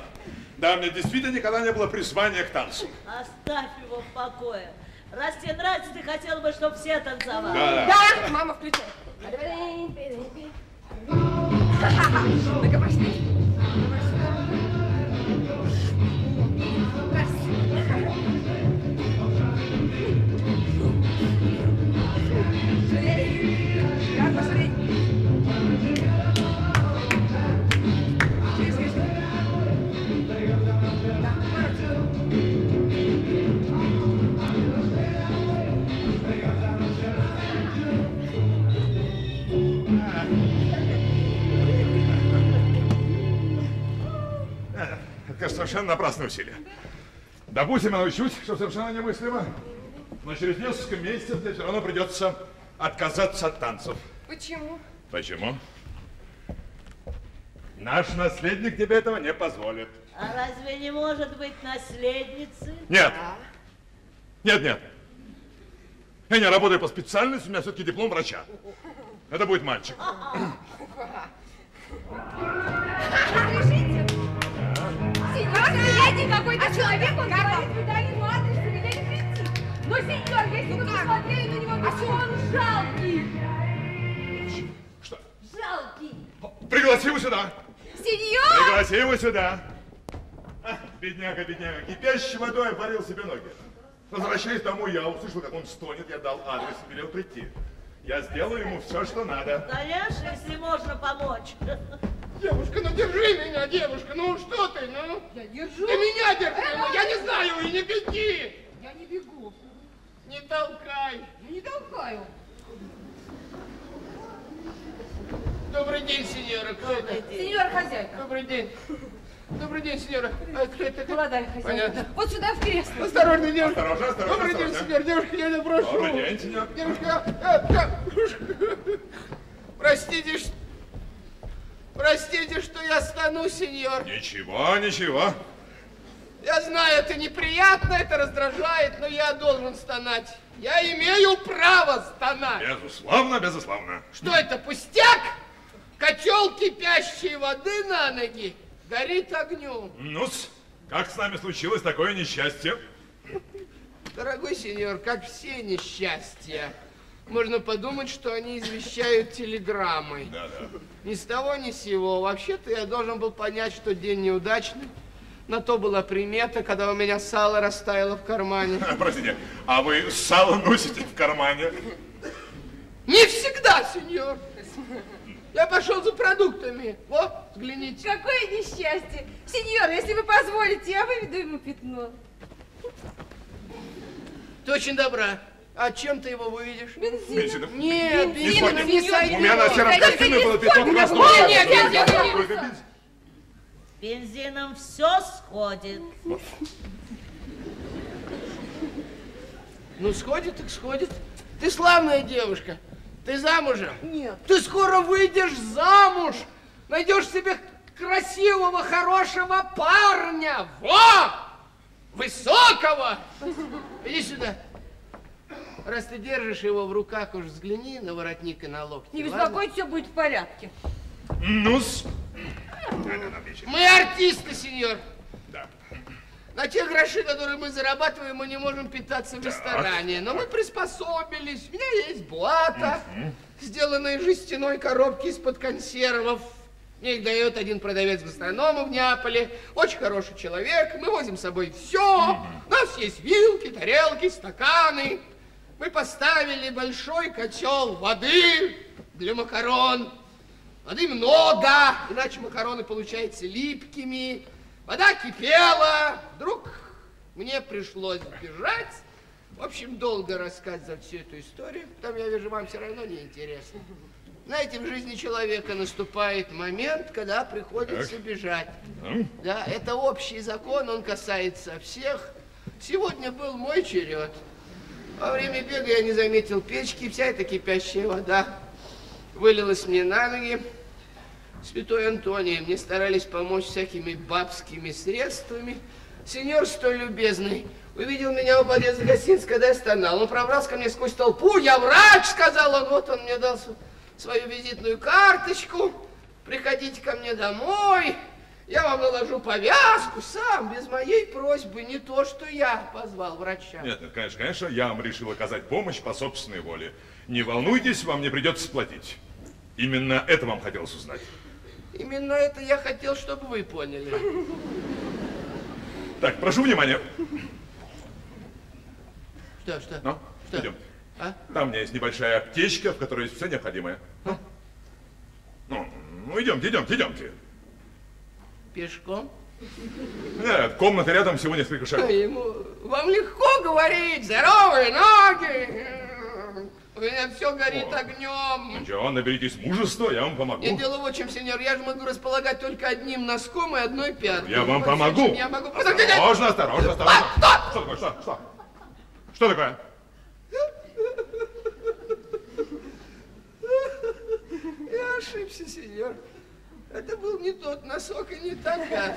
Да, мне действительно никогда не было призвания к танцу. Оставь его в покое. Раз тебе нравится, ты хотел бы, чтобы все танцевали. Да, да. Да, мама, включай. Ну-ка, пошли. Конечно, совершенно напрасное усилие. Допустим, я научусь, что совершенно немыслимо. Но через несколько месяцев мне все равно придется отказаться от танцев. Почему? Почему? Наш наследник тебе этого не позволит. А разве не может быть наследницы? Нет. Нет, нет. Я не работаю по специальности, у меня все-таки диплом врача. Это будет мальчик. Сеньор, приедет какой-то человек, он говорит, вы дали ему адрес, и велели прийти. Но, сеньор, если вы посмотрели на него, то он жалкий. Что? Жалкий. Пригласи его сюда. Сеньор! Пригласи его сюда. А, бедняга, бедняга, кипящей водой обварил себе ноги. Возвращаясь домой, я услышал, как он стонет, я дал адрес и велел прийти. Я сделаю ему все, что надо. Конечно, если можно помочь. Девушка, ну держи меня, девушка, ну что ты, ну? Я держу. Ты меня держи, ну я не знаю, и не беги. Я не бегу. Не толкай. Я не толкаю. Добрый день, сеньора, кто это? Сеньор хозяйка. Добрый день. Добрый день, сеньора. А кто это? Молодая хозяйка. Понятно. Вот сюда в кресло. Осторожно, девушка. Осторожно, осторожно, Добрый день, сеньор. Девушка, я не прошу. Добрый день, сеньор. Девушка, э, э, простите, ш- простите, что я стану, сеньор. Ничего, ничего. Я знаю, это неприятно, это раздражает, но я должен стонать. Я имею право стонать. Безусловно, безусловно. Что это, пустяк? Котел кипящей воды на ноги горит огнем. Ну-с, как с нами случилось такое несчастье? Дорогой сеньор, как все несчастья, можно подумать, что они извещают телеграммой. Да, да. Ни с того, ни с сего. Вообще-то я должен был понять, что день неудачный. На то была примета, когда у меня сало растаяло в кармане. Простите, а вы сало носите в кармане? Не всегда, сеньор. Я пошел за продуктами. Вот, взгляните. Какое несчастье. Сеньор, если вы позволите, я выведу ему пятно. Ты очень добра. А чем ты его выведешь? Бензином. Нет, Бензином. бензином не сойдет. У меня на сером костюме было пятно красного. Нет, нет, нет. Бензином все сходит. Ну, сходит, так сходит. Ты славная девушка. Ты замужем? Нет. Ты скоро выйдешь замуж. Найдешь себе красивого, хорошего парня. Во! Высокого. Иди сюда. Раз ты держишь его в руках, уж взгляни на воротник и на локти. Не беспокойтесь, все будет в порядке. Ну-с. Мы артисты, сеньор. Да. На те гроши, которые мы зарабатываем, мы не можем питаться в ресторане. Но мы приспособились. У меня есть блата, сделанная из жестяной коробки из-под консервов. Мне их дает один продавец гастронома в Неаполе. Очень хороший человек. Мы возим с собой все. У нас есть вилки, тарелки, стаканы. Мы поставили большой котел воды для макарон. Воды много, иначе макароны получаются липкими. Вода кипела. Вдруг мне пришлось бежать. В общем, долго рассказывать всю эту историю. Там, я вижу, вам все равно не интересно. Знаете, в жизни человека наступает момент, когда приходится бежать. Да, это общий закон, он касается всех. Сегодня был мой черед. Во время бега я не заметил печки, вся эта кипящая вода вылилась мне на ноги. Святой Антоний, мне старались помочь всякими бабскими средствами. Сеньор столь любезный увидел меня у подъезда гостиницы, когда я стонал. Он пробрался ко мне сквозь толпу. Я врач, сказал он. Вот он мне дал св- свою визитную карточку. приходите ко мне домой, я вам наложу повязку сам, без моей просьбы, не то, что я позвал врача. Нет, нет, конечно, конечно, я вам решил оказать помощь по собственной воле. Не волнуйтесь, вам не придется платить. Именно это вам хотелось узнать. Именно это я хотел, чтобы вы поняли. Так, прошу внимания. Что, что? Ну, Что? идем. А? Там у меня есть небольшая аптечка, в которой есть все необходимое. Ну, ну, ну, идемте, идемте, идемте. Пешком? Нет, комната рядом, всего несколько шагов. Ему, вам легко говорить, здоровые ноги. У меня все горит огнем. Ничего, наберитесь мужества, я вам помогу. И дело в чем, сеньор, я же могу располагать только одним носком и одной пяткой. Я вам помогу. Я могу... Осторожно, осторожно, осторожно. Что такое, что, что? Что такое? Я ошибся, сеньор. Это был не тот носок и не та пятка.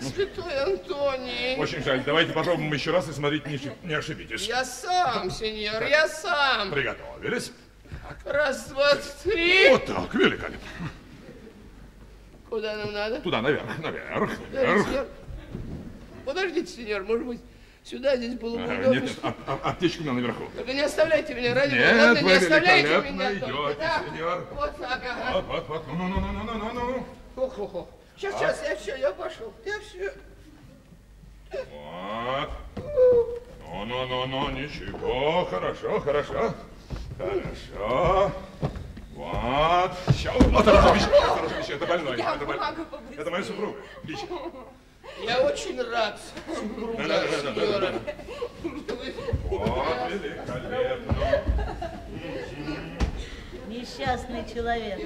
Святой Антоний. Очень жаль, давайте попробуем еще раз и смотрите, не, не ошибитесь. Я сам, сеньор, я сам. Приготовились. Раз, два, три. Вот так, великолепно. Куда нам надо? Туда, наверх, наверх, Да, наверх. сеньор. Подождите, сеньор, может быть, сюда здесь было бы А. Нет, нет, ап- ап- аптечка у меня наверху. Только не оставляйте меня, ради Нет, бога, не оставляйте меня. идете, только. Так, сеньор. Вот так, ага. Вот, вот, вот, ну, ну, ну, ну, ну, ну, ну. Хо-хо-хо. Сейчас, сейчас, я все, я пошел. Я все. Вот. Ну, ну, ну, ну, ничего, хорошо, хорошо. Хорошо. Вот. Сейчас, вот, хорошо, вещи, хорошо, вещи, это больной, Я это побыстрее. Это моя супруга, Вичи. Я очень рад, супруга Да, да. Вот, великолепно. Несчастный человек.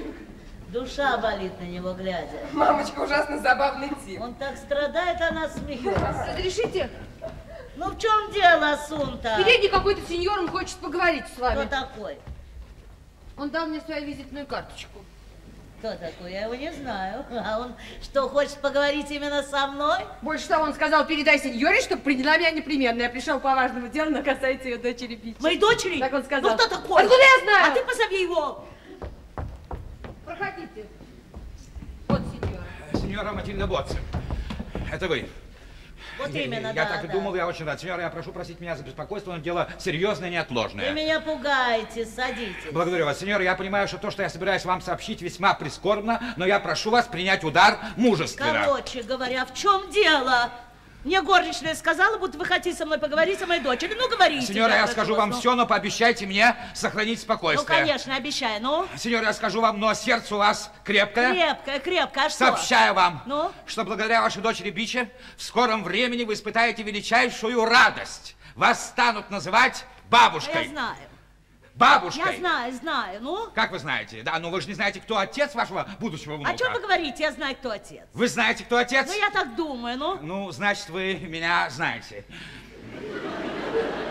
Душа болит на него глядя. Мамочка, ужасно забавный тип. Он так страдает, она смеется. Разрешите? Ну в чем дело, Сунта? Впереди какой-то сеньор, он хочет поговорить с вами. Кто такой? Он дал мне свою визитную карточку. Кто такой? Я его не знаю. А он что, хочет поговорить именно со мной? Больше того, он сказал, передай сеньоре, чтобы приняла меня непременно. Я пришел по важному делу, но касается ее дочери Бичи. Моей дочери? Так он сказал. Ну кто такой? Откуда я знаю? А ты позови его. Проходите. Вот сеньор. Сеньора Матильда Боцци, это вы. Вот именно, Я да, так и да. думал, я очень рад. Сеньора, я прошу простить меня за беспокойство, но дело серьезное и Вы неотложное. меня пугаете, садитесь. Благодарю вас, сеньор. Я понимаю, что то, что я собираюсь вам сообщить, весьма прискорбно, но я прошу вас принять удар мужественно. Короче говоря, в чем дело? Мне горничная сказала, будто вы хотите со мной поговорить о моей дочери. Ну, говорите. Сеньора, я скажу вас, вам ну. все, но пообещайте мне сохранить Ну, спокойствие. конечно, обещаю. Ну, Сеньор, я скажу вам, но сердце у вас крепкое. крепкая, крепкая. А что? Сообщаю вам, Ну? что благодаря вашей дочери Биче в скором времени вы испытаете величайшую радость. Вас станут называть А бабушкой. Я знаю. Бабушкой. Я знаю, знаю. Ну, Как вы знаете? Да, но вы же не знаете, кто отец вашего будущего внука. о чем вы говорите? Я знаю, кто отец. Вы знаете, кто отец? Ну, я так думаю, ну. Ну, значит, вы меня знаете.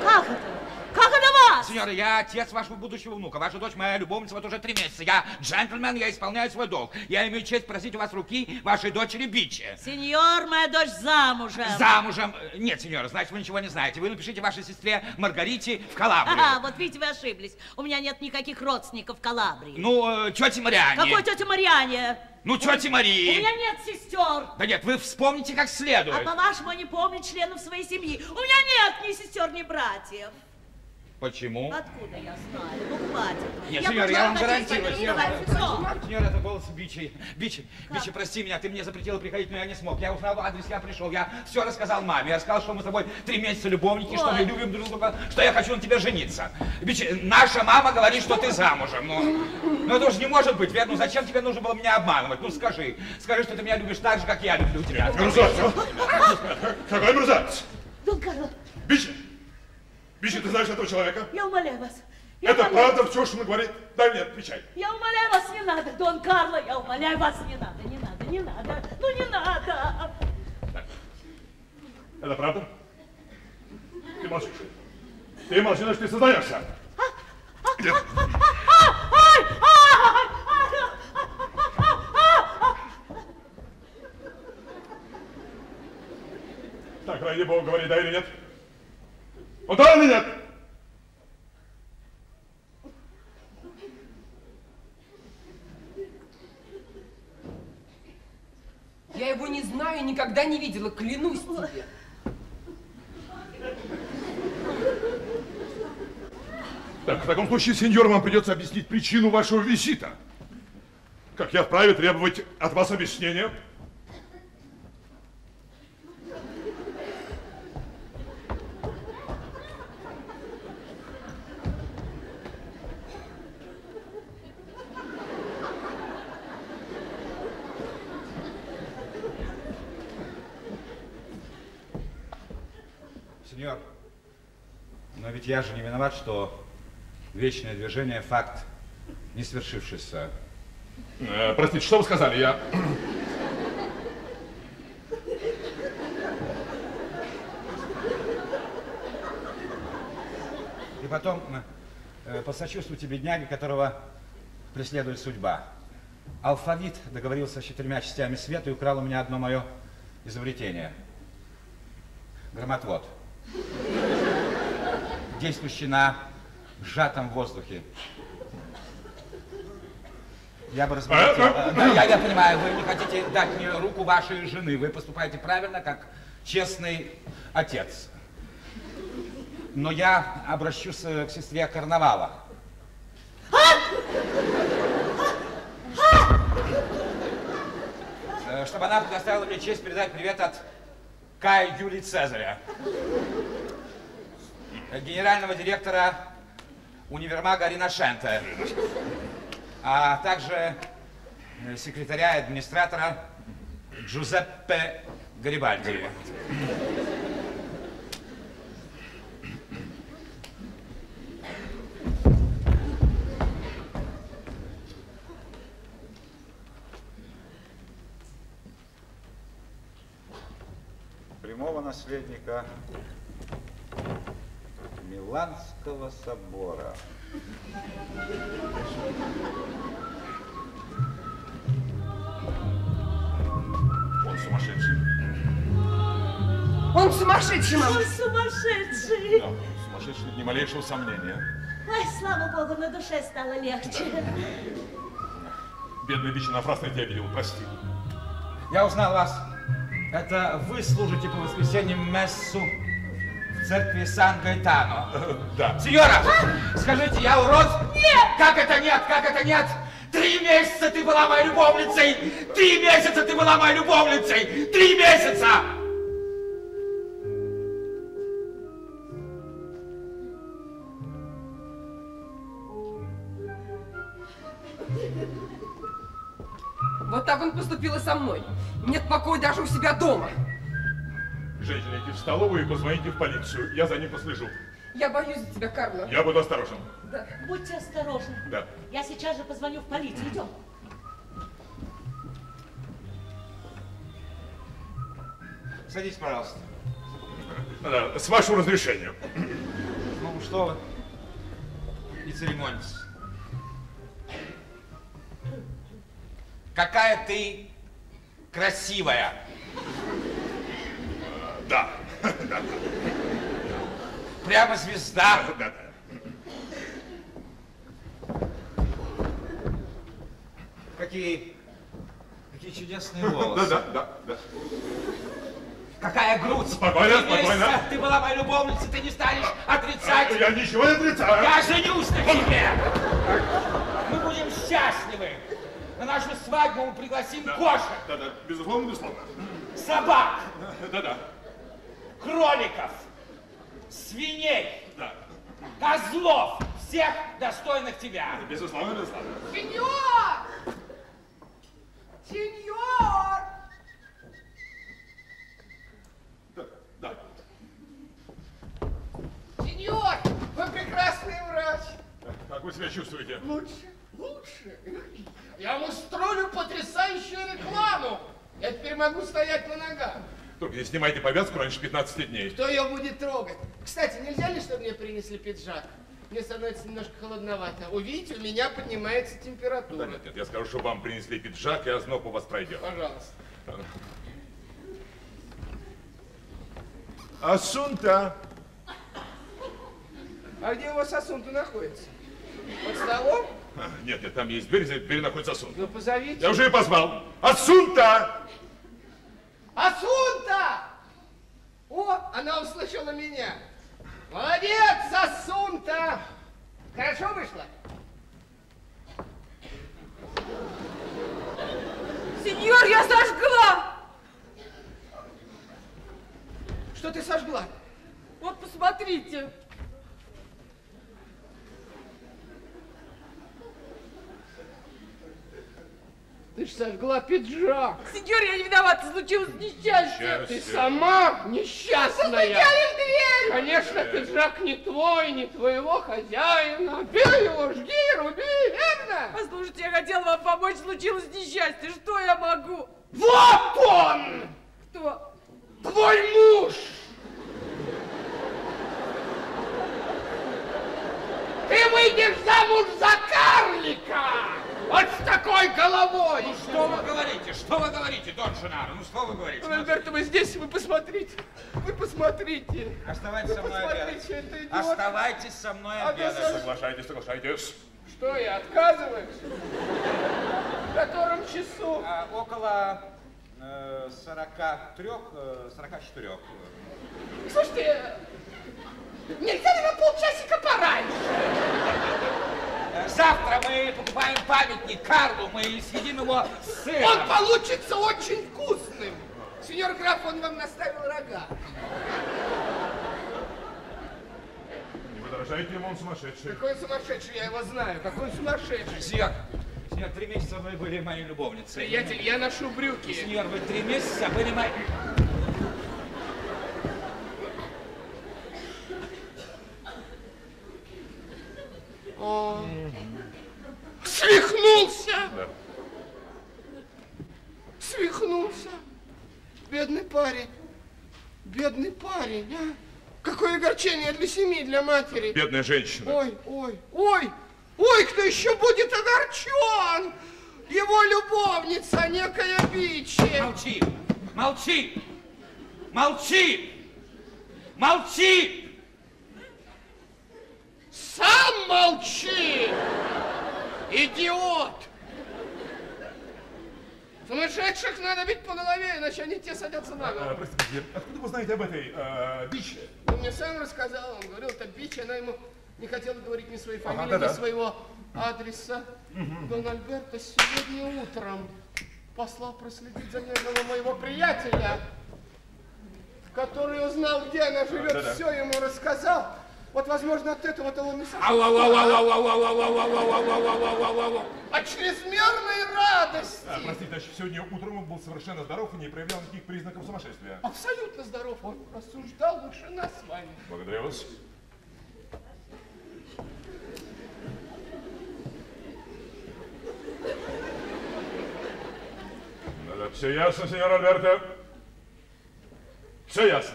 Как это? Как это вас? Сеньора, я отец вашего будущего внука. Ваша дочь моя любовница вот уже три месяца. Я джентльмен, я исполняю свой долг. Я имею честь просить у вас руки вашей дочери Бичи. Сеньор, моя дочь замужем. Замужем. Нет, сеньора, значит, вы ничего не знаете. Вы напишите вашей сестре Маргарите в Калабрию. Ага, вот видите, вы ошиблись. У меня нет никаких родственников в Калабрии. Ну, э, тете Мариане. Какой тетя Мариане? Ну, тете Марии. У меня нет сестер. Да нет, вы вспомните как следует. А по-вашему, не помню членов своей семьи. У меня нет ни сестер, ни братьев. Почему? Откуда я знаю? Ну, хватит. Нет, Я сеньор, я вам гарантирую, сеньор. Сеньор, это голос Бичи. Бичи, Бичи, прости меня, ты мне запретила приходить, но я не смог. Я узнал адрес, я пришел, я все рассказал маме. Я сказал, что мы с тобой три месяца любовники, что мы Ой. любим друг друга, что я хочу на тебя жениться. Бичи, наша мама говорит, что ты замужем. Ну, ну это уже не может быть, верно? Ну зачем тебе нужно было меня обманывать? Ну скажи, скажи, что ты меня любишь так же, как я люблю тебя. Мерзавец, а? Какой мерзавец? Дон Карло, Бичи! Бичи, ты знаешь этого человека? я умоляю вас. Я Это умоляю- правда все, что он говорит? Дай мне отвечай. Я умоляю вас, не надо, Дон Карло, я умоляю вас, не надо, не надо, не надо. Ну не надо. Это правда? Ты молчишь. Ты молчишь, значит, ты сознаешься. Где? Так, ради бога, говори, да или нет? Ну да или нет? знаю, никогда не видела, клянусь тебе. Так, в таком случае, сеньор, вам придется объяснить причину вашего визита. Как я вправе требовать от вас объяснения? Сеньор, но ведь я же не виноват, что вечное движение – факт не свершившийся. Э, простите, что вы сказали? Я... И потом э, посочувствуйте бедняге, которого преследует судьба. Алфавит договорился с четырьмя частями света и украл у меня одно мое изобретение. Громотвод. Действующий на сжатом воздухе. Я бы разбогател. А, а, Да, я, я понимаю, вы не хотите дать мне руку вашей жены. Вы поступаете правильно, как честный отец. Но я обращусь э, к сестре Карнавала. Э, Чтобы она предоставила мне честь передать привет от Кая Юлии Цезаря, генерального директора универмага Риношенте, а также э, секретаря и администратора Джузеппе Гарибальди. прямого наследника Миланского собора. Он сумасшедший. Он сумасшедший, мама. Он сумасшедший. Да, сумасшедший, ни малейшего сомнения. Ой, слава богу, на душе стало легче. Бедный Бичи напрасно я тебя видел, прости. Я узнал вас. Это вы служите по воскресеньям мессу церкви Сан-Гайтано. Да. Сеньора, скажите, я урод? Нет! Как это нет? Как это нет? Три месяца ты была моей любовницей! Три месяца ты была моей любовницей! Три месяца! Вот так он поступил и со мной. Нет покоя даже у себя дома. Женщина, идите в столовую и позвоните в полицию. Я за ним послежу. Я боюсь за тебя, Карло. Я буду осторожен. Да. Будьте осторожны. Да. Я сейчас же позвоню в полицию. Идем. Садитесь, пожалуйста. Да, с вашего разрешения. Ну, что вы? Не церемонитесь. Какая ты красивая. Да. Да. Прямо звезда. Да, Какие, какие чудесные волосы. Да, да, да, да. Какая грудь! Спокойно, месяца спокойно. Ты была моей любовницей, ты не станешь отрицать! Я ничего не отрицаю. Я женюсь на тебе! Мы будем счастливы! На нашу свадьбу мы пригласим кошек, Да, да, безусловно, безусловно. собак, Да, да. Кроликов, свиней, Да. козлов, всех достойных тебя. Безусловно, безусловно. Сеньор! Сеньор! Да, да. Сеньор, вы прекрасный врач. Как вы себя чувствуете? Лучше, лучше. Я вам устрою потрясающую рекламу. Я теперь могу стоять на ногах. Только не снимайте повязку раньше 15 дней. Кто ее будет трогать? Кстати, нельзя ли, чтобы мне принесли пиджак? Мне становится немножко холодновато. Увидите, у меня поднимается Да температура. нет, нет, я скажу, что вам принесли пиджак, и озноб у вас пройдет. Пожалуйста. Асунта. А где у вас сосуд находится? Под столом? А, Нет, нет, там есть дверь, за этой дверью находится Асунта. Ну, позовите. Я уже ее позвал. Асунта! Асунта! Она услышала меня. Молодец, Асунта! Хорошо вышло? Сеньор, я сожгла! Что ты сожгла? Вот посмотрите. Ты ж сожгла пиджак. Сеньор, я не виновата, случилось несчастье. Ты сама несчастная. Постучали в дверь. Конечно, пиджак не твой, не твоего хозяина. Бей его, жги, руби, верно? Послушайте, я хотела вам помочь, случилось несчастье. Что я могу? Вот он! Кто? Твой муж! Ты выйдешь замуж за карлика! Вот с такой головой! Ну что вы говорите? Что вы говорите, Дон Женаро? Ну что вы говорите? Дон Альберто, вы здесь, вы посмотрите. Вы посмотрите. Оставайтесь Вы со мной посмотрите, обедать. Оставайтесь со мной А обедать. ты Соглашайтесь, соглашайтесь. Что, я отказываюсь? В котором часу? А, около э, 43, э, 44. Слушайте, нельзя ли на полчасика пораньше? Завтра мы покупаем памятник Карлу, мы съедим его с сыром. Он получится очень вкусным. Сеньор граф, он вам наставил рога. Не возражайте ему, он сумасшедший. Какой он сумасшедший, я его знаю. Какой он сумасшедший. Сеньор, сеньор, три месяца вы были моей любовницей. Приятель, я ношу брюки. Сеньор, вы три месяца были моей... О, свихнулся! Да. Свихнулся. Бедный парень. Бедный парень, а? Какое огорчение для семьи, для матери. Бедная женщина. Ой, ой, ой, ой, кто еще будет огорчен? Его любовница, некая Бичи. Молчи, молчи, молчи, молчи! Сам молчи! Идиот! Сумасшедших надо бить по голове, иначе они те садятся на А, голову. простите, откуда вы знаете об этой э, биче? Он мне сам рассказал, он говорил, это бич, она ему не хотела говорить ни своей Ага, фамилии, да-да. ни своего адреса. Дон Альберто сегодня утром послал проследить за нервного моего приятеля, который узнал, где она живет, Да-да. все ему рассказал. Вот, возможно, от этого-то он и От чрезмерной радости. А, простите, товарищ, сегодня утром он был совершенно здоров и не проявлял никаких признаков сумасшествия. Абсолютно здоров. Он рассуждал лучше нас с вами. Благодарю вас. Все ясно, сеньор Альберто. Все ясно.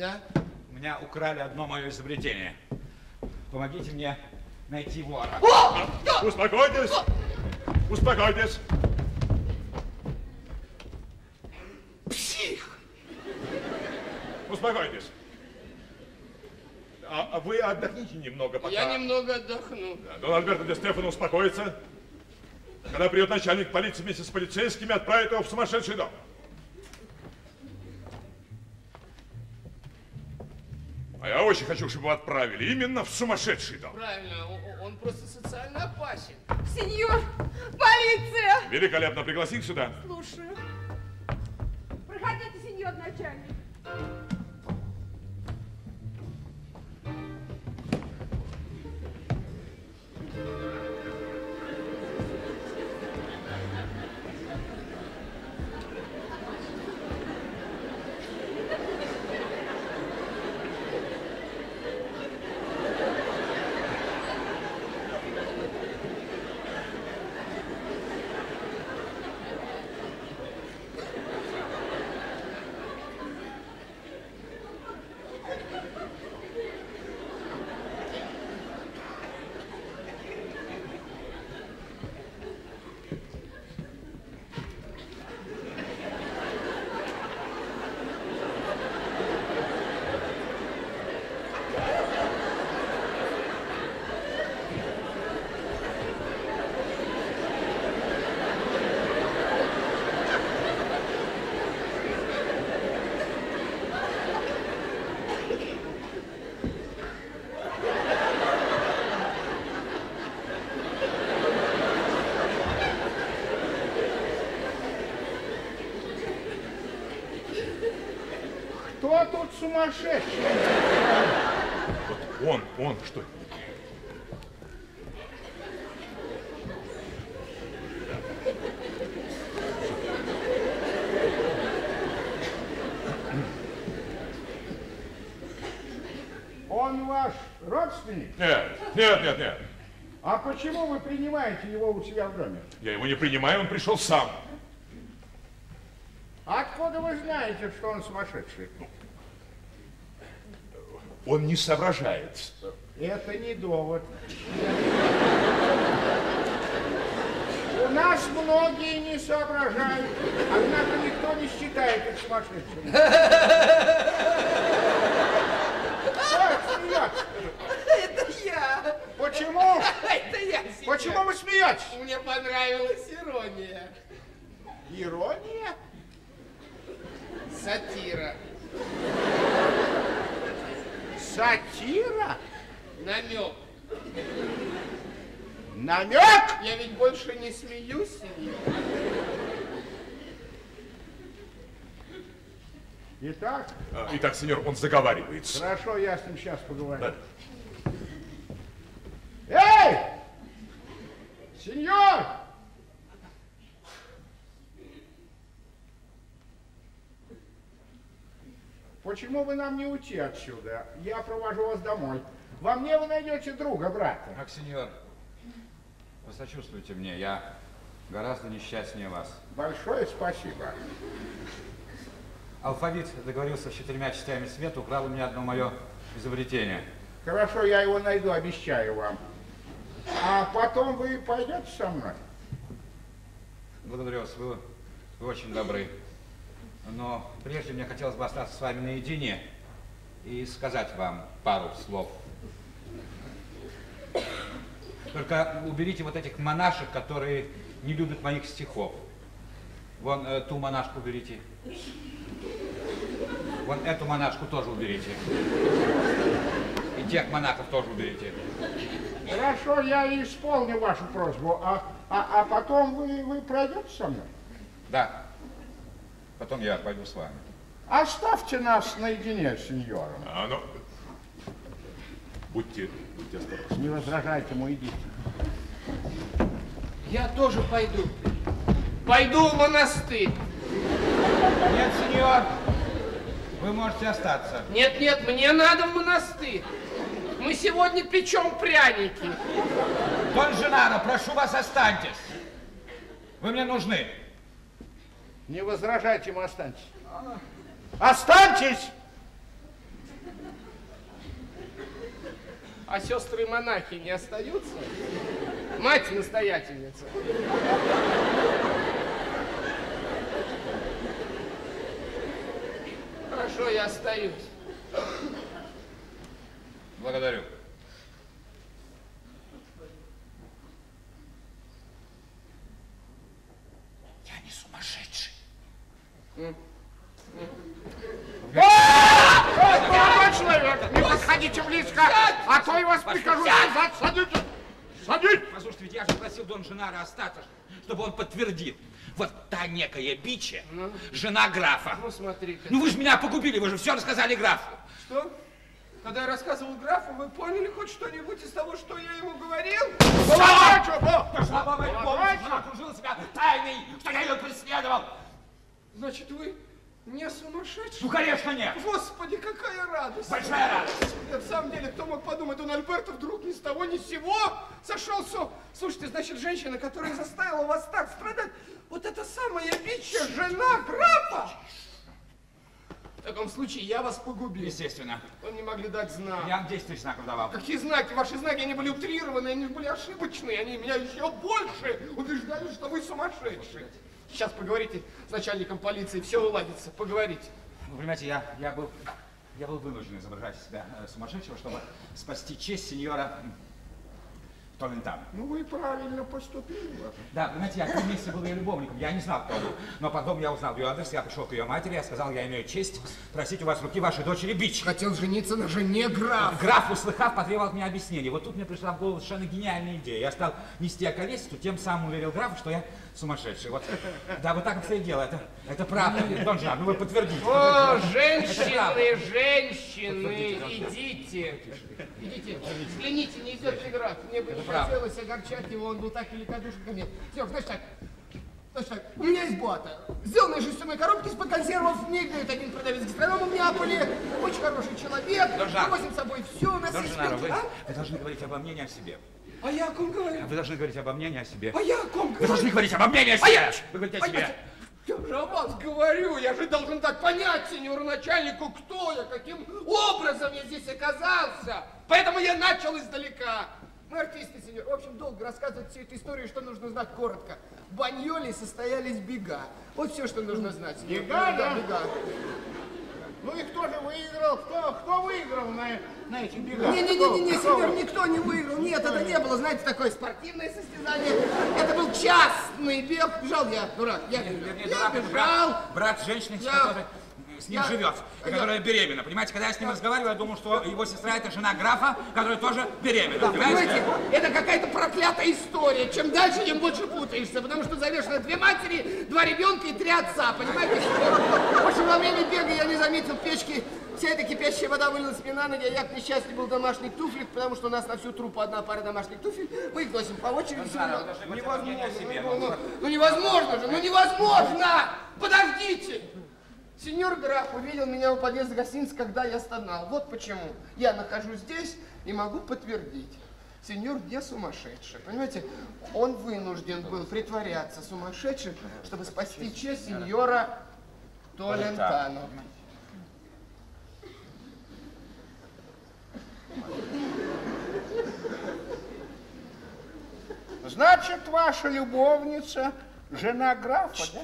Да? у меня украли одно мое изобретение. Помогите мне найти вора. Успокойтесь. Успокойтесь. Псих! Успокойтесь. А, а вы отдохните немного пока. Я немного отдохну. Да, Дон Альберто де Стефано успокоится. Когда придет начальник полиции вместе с полицейскими, отправит его в сумасшедший дом. А я очень хочу, чтобы его отправили именно в сумасшедший дом. Правильно, он просто социально опасен. Сеньор, полиция! Великолепно, пригласи их сюда. Слушаю. Проходите, сеньор начальник. Сумасшедший? Вот он, он, что? Он ваш родственник? Нет, нет, нет, нет. А почему вы принимаете его у себя в доме? Я его не принимаю, он пришел сам. Откуда вы знаете, что он сумасшедший? Он не соображает. Это не довод. У нас многие не соображают, однако никто не считает их сумасшедшими. Это я. Почему? Это я. Почему вы смеетесь? Мне понравилась ирония. Ирония? Сатира. Сатира? Намек. Намек? Я ведь больше не смеюсь. Итак, А, Итак, сеньор, он заговаривается. хорошо, я с ним сейчас поговорю. Да. Эй! Сеньор! Почему вы нам не уйти отсюда? Я провожу вас домой. Во мне вы найдете друга, брата. Ах, сеньор, посочувствуйте мне, я гораздо несчастнее вас. Большое спасибо. Алфавит договорился с четырьмя частями света, украл у меня одно мое изобретение. Хорошо, я его найду, обещаю вам. А потом вы пойдете со мной? Благодарю вас, вы, вы очень добры. Но прежде мне хотелось бы остаться с вами наедине и сказать вам пару слов. Только уберите вот этих монашек, которые не любят моих стихов. Вон э, ту монашку уберите. Вон эту монашку тоже уберите. И тех монахов тоже уберите. Хорошо, я исполню вашу просьбу. А, а, а потом вы, вы пройдете со мной? Да. Потом я пойду с вами. Оставьте нас наедине с сеньором. А, ну, будьте, будьте осторожны. Не возражайте, мой идите. Я тоже пойду. Пойду в монастырь. Нет, сеньор, вы можете остаться. Нет, нет, мне надо в монастырь. Мы сегодня печем пряники. Дон Женаро, прошу вас, останьтесь. Вы мне нужны. Не возражайте, мы останьтесь. Останьтесь! А сестры-монахи не остаются? Мать-настоятельница. Хорошо, я остаюсь. Благодарю. Я не сумасшедший. Молодой человек, не подходите близко, а то я вас прикажу назад. Садитесь! Садитесь! Послушайте, ведь я же просил Дон Женара остаться, чтобы он подтвердил. Вот та некая Бича, жена графа. Ну, смотри-ка. Ну вы же меня погубили, вы же все рассказали графу. Что? Когда я рассказывал графу, вы поняли хоть что-нибудь из того, что я ему говорил? Молодой человек! Пошла баба и помню, она окружила себя тайной, что я ее преследовал. Значит, вы не сумасшедший? Ну, конечно, нет. Господи, какая радость! Большая радость. В самом деле, кто мог подумать, Дон Альберто вдруг ни с того ни с сего сошел с. Слушайте, значит, женщина, которая заставила вас так страдать, вот это самая бичья жена графа! В таком случае я вас погубил. Естественно. Вы не могли дать знак. Я вам 10 тысяч знаков давал. Какие знаки? Ваши знаки, они были утрированы, они были ошибочные. Они меня еще больше убеждали, что вы сумасшедший. Сейчас поговорите с начальником полиции, все уладится. Поговорите. Вы понимаете, я, я, был, я был вынужден изображать из себя э, сумасшедшего, чтобы спасти честь сеньора Толентано. Ну, вы правильно поступили. Да, понимаете, я три месяца был ее любовником, я не знал, кто он. Но потом я узнал ее адрес, я пришел к ее матери, я сказал, я имею честь просить у вас руки вашей дочери Бич. Хотел жениться на жене графа. Граф, услыхав, потребовал от меня объяснений. Вот тут мне пришла в голову совершенно гениальная идея. Я стал нести околесицу, тем самым уверил графа, что я сумасшедший. Вот, да, вот так обстоит дело. Это, это правда, Дон Жан, ну вы подтвердите. О, подтвердите. Женщины, женщины, идите. Идите, взгляните, не идет ли граф. Мне бы Это не правда. хотелось огорчать его, он был так великодушен ко мне. Серег, знаешь так, знаешь так, у меня есть бота. Сделанная из жестяной коробки из-под консервов. Мне дает один продавец гастронома в Неаполе. Очень хороший человек. Дон Жан. Привозим с собой все. У нас есть спилки. вы, А? вы должны говорить обо мне, не о себе. А я о ком говорю? Вы должны говорить обо мне, не о себе. А я о ком Вы говорю? должны говорить обо мне, не о А себе. я- Вы говорите о А себе. Я же о вас говорю, я же должен дать понять сеньору начальнику, кто я, каким образом я здесь оказался. Поэтому я начал издалека. Мы артисты, сеньор. В общем, долго рассказывать всю эту историю, что нужно знать коротко. В Баньоле состоялись бега. Вот все, что нужно знать. сеньор. Бега, да? бега. Ну и кто же выиграл? Кто, кто выиграл на, на этих бегах? Не-не-не, Кто? никто не выиграл. Нет, это не было, знаете, такое спортивное состязание. Это был частный бег. Бежал я, дурак. Я, Вернее, я дурак, бежал. брат, брат женщины, Я- которая с ним я- живет, и я- которая беременна. Понимаете, когда я с ним разговариваю, я думал, что его сестра это жена графа, которая тоже беременна. Да, понимаете? понимаете, это какая-то проклятая история. Чем дальше, тем больше путаешься, потому что завешено две матери, два ребенка и три отца, понимаете? В общем, во время бега я не заметил печки, вся эта кипящая вода вылилась мне на ноги, а я, к несчастью, был в домашних туфлях, потому что у нас на всю труппу одна пара домашних туфель, мы их носим по очереди. Быть Невозможно, себе. ну, ну, ну невозможно же, ну невозможно! Подождите! Сеньор граф увидел меня у подъезда гостиницы, когда я стонал. Вот почему. Я нахожусь здесь и могу подтвердить. Сеньор не сумасшедший. Понимаете, он вынужден был притворяться сумасшедшим, чтобы спасти честь сеньора Толентано. Значит, ваша любовница жена графа, да?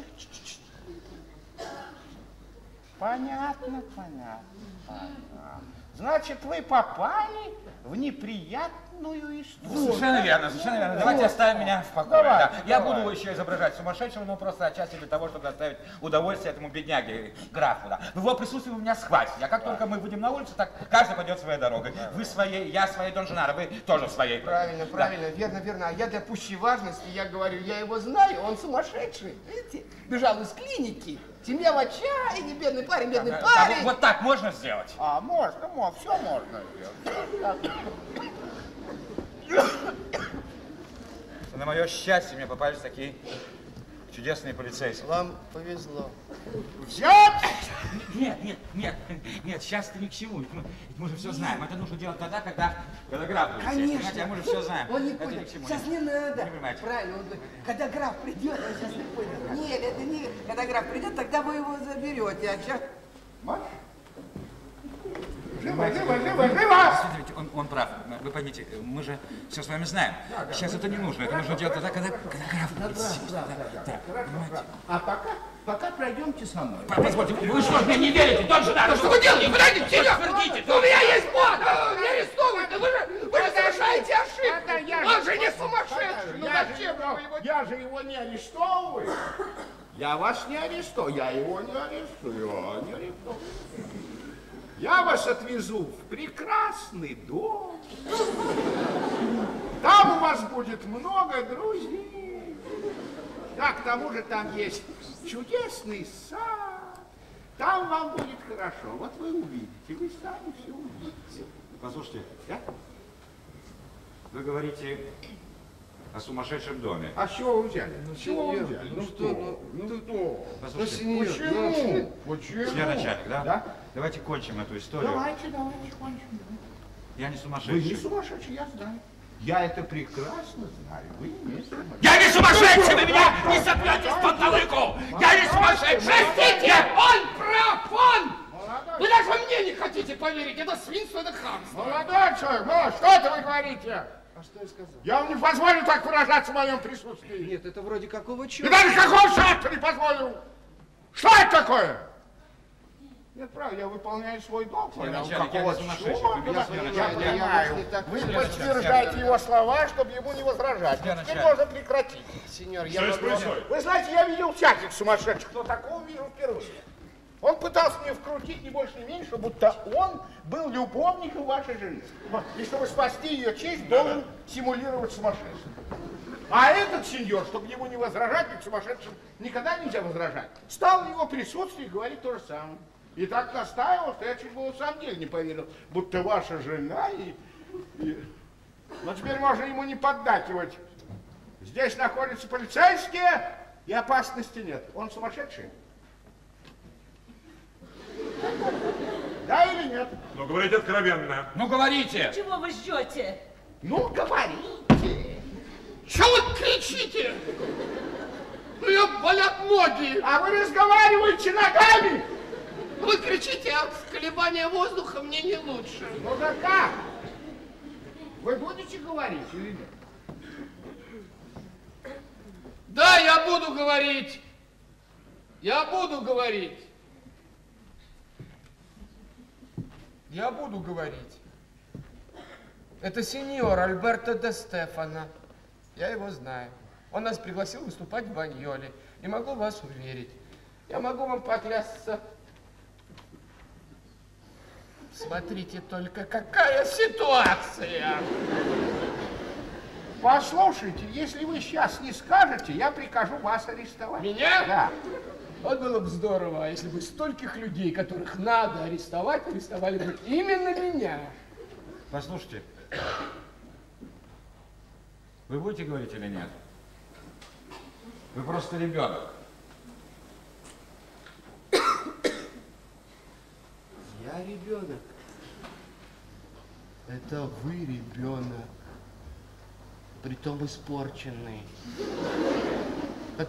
Понятно, понятно, понятно. Значит, вы попали в неприятную историю. Совершенно верно, совершенно верно. Давайте Вот. оставим меня в покое. Давайте, да. Я давайте. буду еще изображать сумасшедшего, но просто отчасти для того, чтобы доставить удовольствие этому бедняге, графу. Да. В его присутствии вы меня схватите. А как только мы выйдем на улицу, так каждый пойдет своей дорогой. Вы своей, я своей, Дон Женаро, вы тоже своей. Правильно, Да. правильно, верно, верно. А я для пущей важности, я говорю, я его знаю, он сумасшедший. Видите, бежал из клиники. Семья в отчаянии, бедный парень, бедный Да, парень. вот, вот так можно сделать? А, можно, можно, все можно сделать. На мое счастье мне попались такие чудесные полицейские. Вам повезло. Взять! Нет, нет, нет, нет, сейчас это ни к чему. Ведь мы, ведь мы же все знаем. Это нужно делать тогда, когда, когда граф будет Конечно. понимаете, а мы же все знаем. Он не это понял. ни к чему. Сейчас нет. не надо. Не понимаете. Правильно, он говорит, когда граф придет, он сейчас не понял. Нет, это не, когда граф придет, тогда вы его заберете. А сейчас... Живо, живо, живо, живо! Действительно, он, он прав. Вы поймите, мы же все с вами знаем. Сейчас это не нужно. Это нужно делать тогда, когда, когда граф будет здесь. Да, да, понимаете? А пока, пока пройдемте со мной. Позвольте, вы что ж мне не верите? Дон Женаро, Да что вы делаете? Подождите, Серега! Подтвердите, У меня есть бот! Меня арестовывают! Вы же, вы же совершаете ошибку! я Он же- не сумасшедший! Ну я зачем вы его... Я же его не арестовываю. Я вас не арестую, я его не арестую, а не арестую. Я вас отвезу в прекрасный дом. Там у вас будет много друзей. Да, к тому же там есть чудесный сад. Там вам будет хорошо. Вот вы увидите, вы сами все увидите. Послушайте, Да? вы говорите о сумасшедшем доме. А с чего вы взяли? Ну, чего вы взяли? ну что, ну, ну что? Послушайте, сеньор, Почему? Почему? Сеньор начальник, да? Да? Давайте кончим эту историю. Давайте, давайте кончим. Я не Вы сумасшедший. не сумасшедший, я знаю. Я это прекрасно знаю. Вы не сумасшедший. Я не сумасшедший! Вы меня не сопьете с панталыку! Я не сумасшедший! Простите, он прав, он! Вы даже мне не хотите поверить, это свинство, это хамство. Молодой человек, ну, что это вы говорите? А что я сказал? Я вам не позволю так выражаться в моем присутствии. Нет, это вроде какого И черта? даже какого шатка не позволю. Что это такое? Нет, правда, я выполняю свой долг. Вы подтверждаете его слова, чтобы ему не возражать. Теперь начальник. можно прекратить. Сеньор, я? Вы знаете, я видел всяких сумасшедших, но такого вижу впервые. Он пытался мне вкрутить не больше, не меньше, будто он был любовником вашей жены. И чтобы спасти ее честь, должен симулировать сумасшествие. А этот сеньор, чтобы ему не возражать, ведь сумасшедшим никогда нельзя возражать, стал в его присутствии говорить то же самое. И так настаивал, что я чуть было в самом деле не поверил, будто ваша жена и... и- Но теперь можно ему не поддакивать. Здесь находятся полицейские, и опасности нет. Он сумасшедший? Да или нет? Ну, говорите откровенно. Ну, говорите. Чего вы ждете? Ну, говорите. Чего вы кричите? У меня болят ноги. А вы разговариваете ногами? Вы кричите, а колебания воздуха мне не лучше. Ну да как? Вы будете говорить или нет? Да, я буду говорить. Я буду говорить. Я буду говорить. Это сеньор Альберто де Стефано. Я его знаю. Он нас пригласил выступать в Баньоле. И могу вас уверить. Я могу вам поклясться. Смотрите только, какая ситуация. Послушайте, если вы сейчас не скажете, я прикажу вас арестовать. Меня? Да. Вот было бы здорово, если бы стольких людей, которых надо арестовать, арестовали бы именно меня. Послушайте, вы будете говорить или нет? Вы просто ребенок. Я ребенок. Это вы ребенок. Притом испорченный. Пот-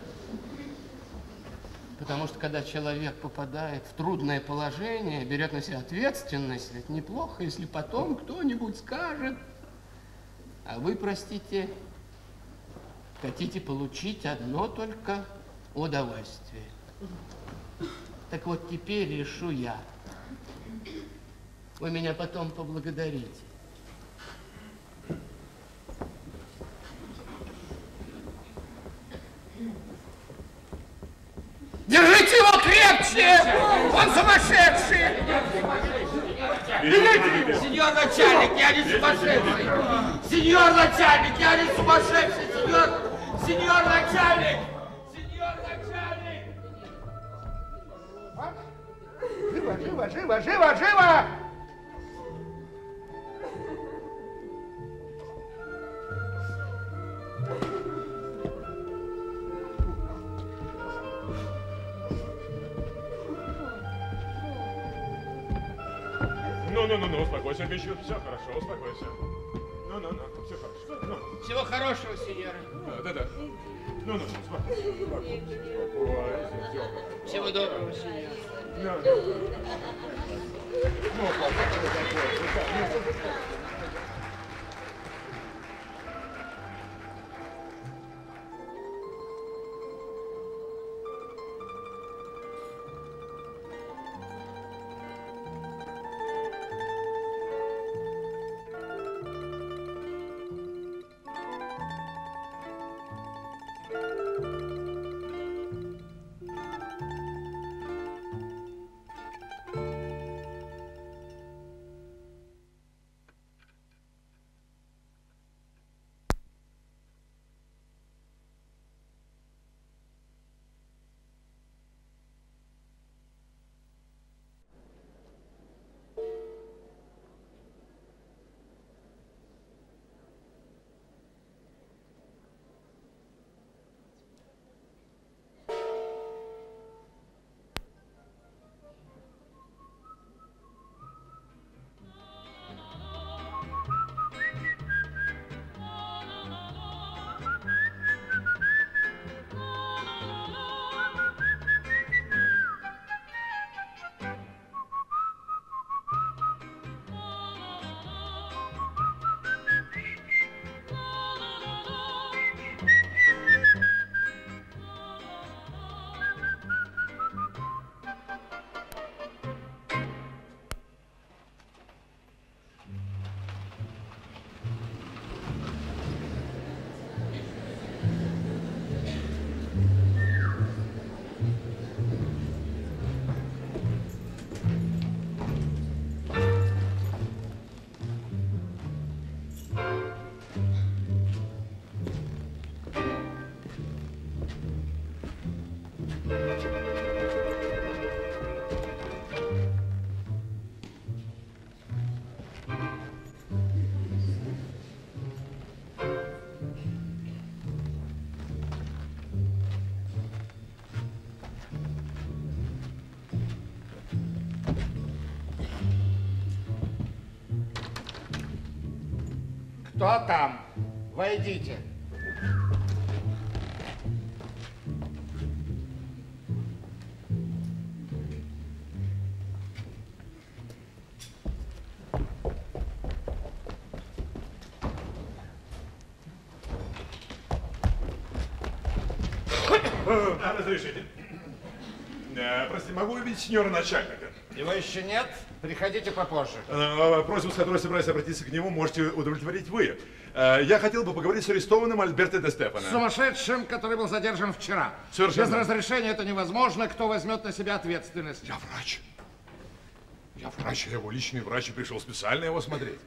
Потому что когда человек попадает в трудное положение, берет на себя ответственность, это неплохо, если потом кто-нибудь скажет, а вы, простите, хотите получить одно только удовольствие. Так вот теперь решу я. Вы меня потом поблагодарите. Держите его крепче! Он сумасшедший! Сеньор начальник, я не сумасшедший! Сеньор начальник, я не сумасшедший! Сеньор, сеньор начальник! Сеньор начальник! Живо, живо, живо, живо, живо! Ну-ну-ну, успокойся, Мичу. Все хорошо, успокойся. Ну-ну-ну, все хорошо. Ну, Всего хорошего, сеньора. да-да. Ну-ну, успокойся. Успокойся, все хорошо. Всего доброго, сеньор. Ну, ну, успокойся, успокойся. Ну, Кто там? Войдите. А, Разрешите. Э, Прости, могу увидеть сеньора начальника? Его еще нет? Приходите попозже. Э, Просьбу, с которой собираюсь обратиться к нему, можете удовлетворить вы. Э, Я хотел бы поговорить с арестованным Альберто де Стефано. Сумасшедшим, который был задержан вчера. Совершенно. Без разрешения это невозможно. Кто возьмет на себя ответственность? Я врач. Я врач, я его личный врач и пришел специально его смотреть.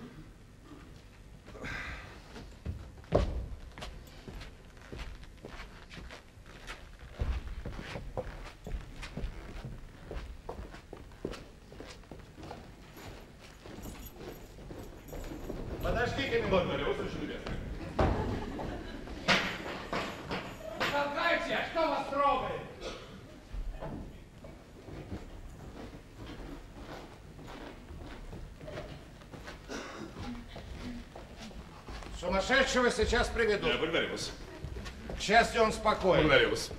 Подождите минуту. Благодарю вас, очень любезно. Толкайте! Кто вас трогает? Сумасшедшего сейчас приведут. Я благодарю вас. К счастью, он спокоен. Благодарю вас.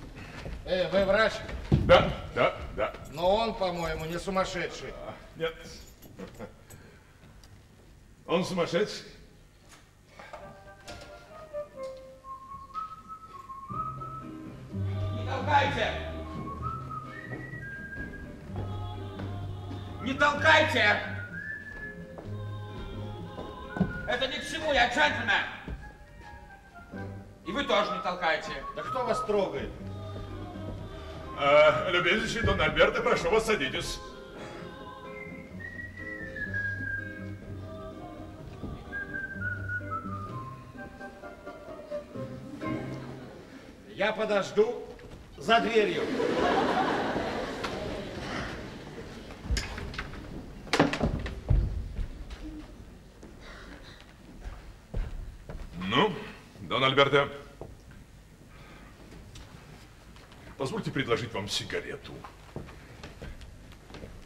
Э, вы врач? Да, да, да. Но он, по-моему, не сумасшедший. Нет. Он сумасшедший. Не толкайте! Не толкайте! Вас трогает? Э, любезнейший Дон Альберто, прошу вас, садитесь. Я подожду за дверью. Ну, Дон Альберто, позвольте предложить вам сигарету.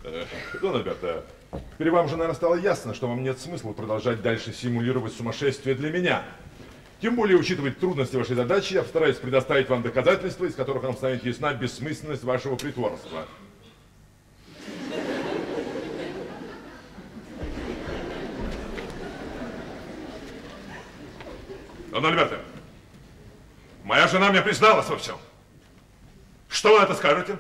Э, Дон Альберто, теперь вам же, наверное, стало ясно, что вам нет смысла продолжать дальше симулировать сумасшествие для меня. Тем более, учитывая трудности вашей задачи, я постараюсь предоставить вам доказательства, из которых вам станет ясна бессмысленность вашего притворства. Дон Альберто, моя жена мне призналась во всем. Что вы это скажете?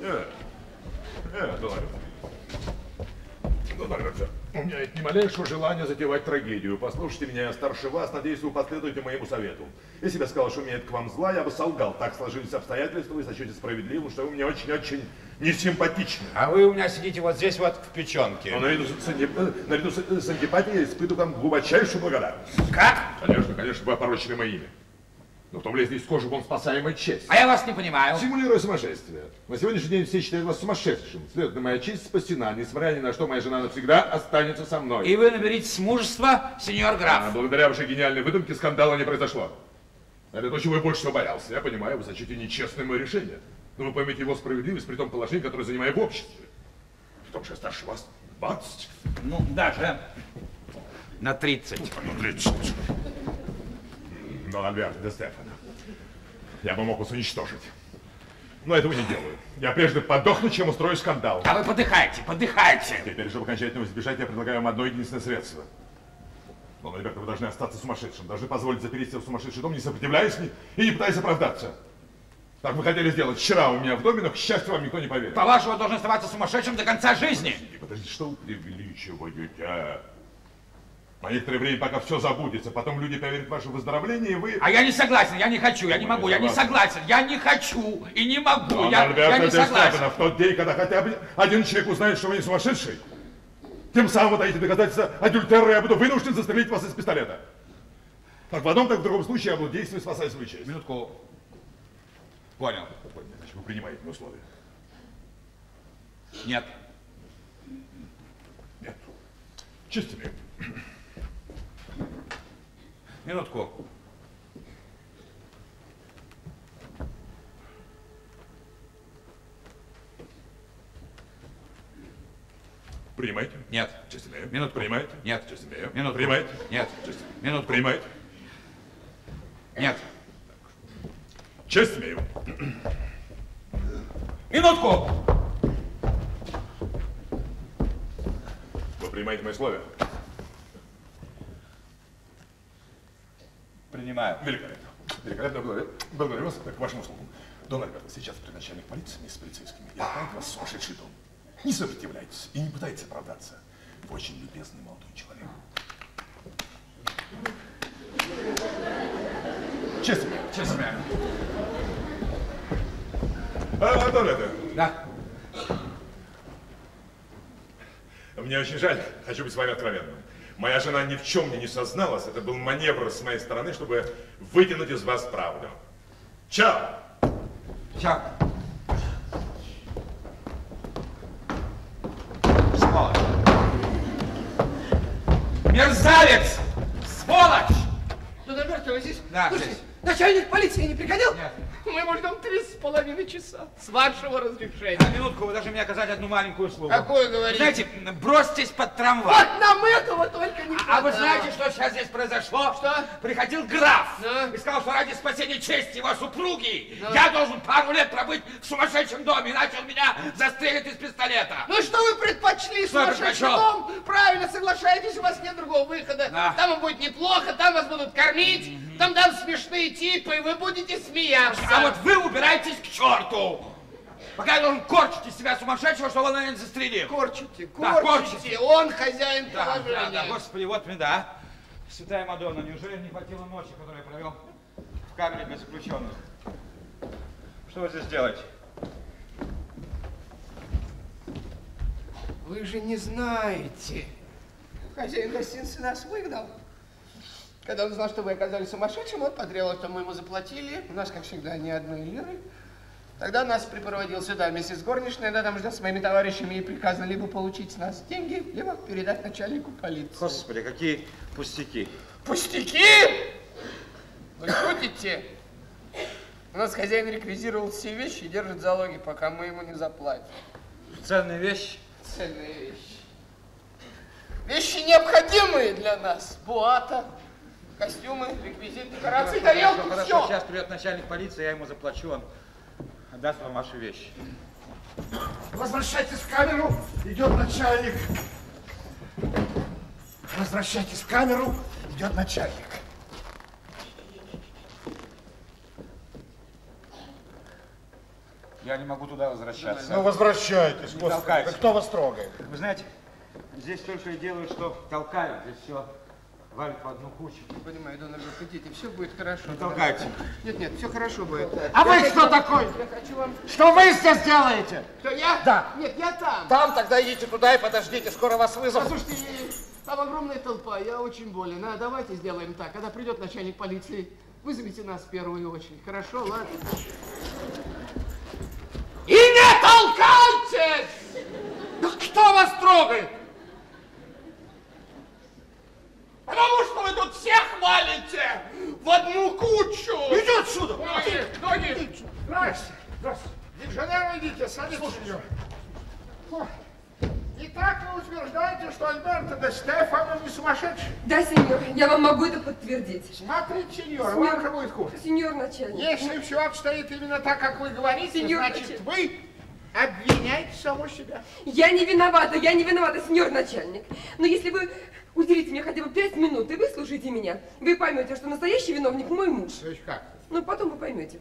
Нет, нет. Дон Альберто, у меня нет ни малейшего желания затевать трагедию. Послушайте меня, я старше вас, надеюсь, вы последуете моему совету. Если бы я сказал, что у меня нет к вам зла, я бы солгал. Так сложились обстоятельства, вы сочтете справедливым, что вы мне очень-очень несимпатичны. А вы у меня сидите вот здесь вот в печенке. Но наряду с, антип- наряду с, с антипатией я испытываю вам глубочайшую благодарность. Как? Конечно, конечно, вы опорочили мое имя. Но в том лезли из кожи вон спасаемая честь. А я вас не понимаю. Симулируя сумасшествие. На сегодняшний день все считают вас сумасшедшим. Следовательно, моя честь спасена. Несмотря ни на что, моя жена навсегда останется со мной. И вы наберитесь мужества, сеньор граф. А благодаря вашей гениальной выдумке скандала не произошло. Это то, чего я больше всего боялся. Я понимаю, вы сочтете нечестное мое решение. Но вы поймете его справедливость при том положении, которое занимаю в обществе. В том, что я старше вас 20. Ну, даже на 30. На 30. Дон Альберто де Стефано, я бы мог вас уничтожить. Но этого не делаю. Я прежде подохну, чем устрою скандал. А вы подыхайте, подыхайте. Теперь, чтобы окончательно избежать, я предлагаю вам одно единственное средство. Дон Альберто, вы должны остаться сумасшедшим. Должны позволить запереть себя в сумасшедший дом, не сопротивляясь мне и не пытаясь оправдаться. Так вы хотели сделать вчера у меня в доме, но, к счастью, вам никто не поверил. По-вашему, должен оставаться сумасшедшим до конца жизни. И подождите, что вы преувеличиваете? На некоторое время, пока все забудется, потом люди поверят в ваше выздоровление, и вы... А я не согласен, я не хочу, я не могу, я не согласен, я не хочу и не могу, Дон я, я не согласен. В тот день, когда хотя бы один человек узнает, что вы не сумасшедший, Тем самым вы даете доказательства адюльтера, я буду вынужден застрелить вас из пистолета. Так в одном, так в другом случае я буду действовать, спасая свою честь. Минутку. Понял. Значит, вы принимаете мои условия? Нет. Нет. Имею. Минутку. Принимаете? Нет. Честь имею. Минутку. Принимаете? Нет. Честь имею. Минутку. Принимаете? Нет. Честь Минутку. Принимаете? Нет. Честь имею. Минутку. Вы принимаете мои условия? Принимаю. Великолепно. Великолепно. Благодарю, благодарю вас. К вашим услугам. Дон Альберто, сейчас при начальник полиции с полицейскими и отправит вас сумасшедший дом. Не сопротивляйтесь и не пытайтесь оправдаться. Вы очень любезный молодой человек. Честно, честно. А, Дон это. Да. Мне очень жаль, хочу быть с вами откровенным. Моя жена ни в чем мне не созналась. Это был маневр с моей стороны, чтобы вытянуть из вас правду. Чао! Чао. Сволочь. Мерзавец! Сволочь! Дон Альберто, вы здесь? Да, Слушайте, здесь. Начальник полиции не приходил? Нет. Мы его ждем три с половиной часа. С вашего разрешения. На минутку, вы должны мне оказать одну маленькую услугу. Какую говорите? Знаете, бросьтесь под трамвай. Вот нам этого только не А вы хватало. знаете, что сейчас здесь произошло? Что? Приходил граф Ну? и сказал, что ради спасения чести его супруги Ну? я должен пару лет пробыть в сумасшедшем доме, иначе он меня застрелит из пистолета. Ну что вы предпочли, Что сумасшедший дом? Правильно, соглашайтесь, у вас нет другого выхода. Да. Там вам будет неплохо, там вас будут кормить, там там смешные типы, и вы будете смеяться. А вот вы убирайтесь к черту! Пока я должен корчить из себя сумасшедшего, чтобы он меня застрелил. Корчите, Да, корчите, корчите. он хозяин Да, положения. да, да, господи, вот мне, да. Святая Мадонна, неужели не хватило ночи, которую я провел в камере для заключенных? Что вы здесь делаете? Вы же не знаете. Хозяин гостиницы нас выгнал. Когда он узнал, что вы оказались сумасшедшим, он потребовал, что мы ему заплатили. У нас, как всегда, ни одной лиры. Тогда нас припроводил сюда вместе с горничной. Она там ждет с моими товарищами и приказано либо получить с нас деньги, либо передать начальнику полиции. Господи, какие пустяки. Пустяки? Вы шутите? У нас хозяин реквизировал все вещи и держит залоги, пока мы ему не заплатим. Ценные вещи? Ценные вещи. Вещи необходимые для нас. Буата, костюмы, реквизит, декорации, тарелки, хорошо, хорошо, все. сейчас придет начальник полиции, я ему заплачу, он отдаст вам ваши вещи. Возвращайтесь в камеру, идет начальник. Возвращайтесь в камеру, идет начальник. Я не могу туда возвращаться. Ну, возвращайтесь, Не господи, да кто вас трогает? Вы знаете, здесь только и делают, что толкают, здесь все валят в одну кучу. Понимаю, Дон Альберт, идите, все будет хорошо. Не толкайте. Нет, нет, все хорошо будет. А вы Я кто хочу- такой? Я хочу вам... Что вы здесь делаете? Кто, я? Да. Нет, я там. Там тогда идите туда и подождите, скоро вас вызовут. Послушайте, там огромная толпа, я очень болен. А давайте сделаем так, когда придет начальник полиции, вызовите нас в первую очередь. Хорошо, ладно? И не толкайтесь! Да кто вас трогает? Потому что вы тут всех валите в одну кучу! Иди отсюда! Ноги, ноги! Здрасте, здрасте. Дикшонер, идите, садитесь. О, Итак, вы утверждаете, что Альберто де Стефано не сумасшедший? Да, сеньор, я вам могу это подтвердить. Смотрите, сеньор, вам же будет хуже. Сеньор начальник. Если все обстоит именно так, как вы говорите, Сеньор значит, начальник. вы обвиняете саму себя. Я не виновата, я не виновата, сеньор начальник. Но если вы уделите мне хотя бы пять минут и выслушаете меня, вы поймете, что настоящий виновник мой муж. То есть как? Ну, потом вы поймете.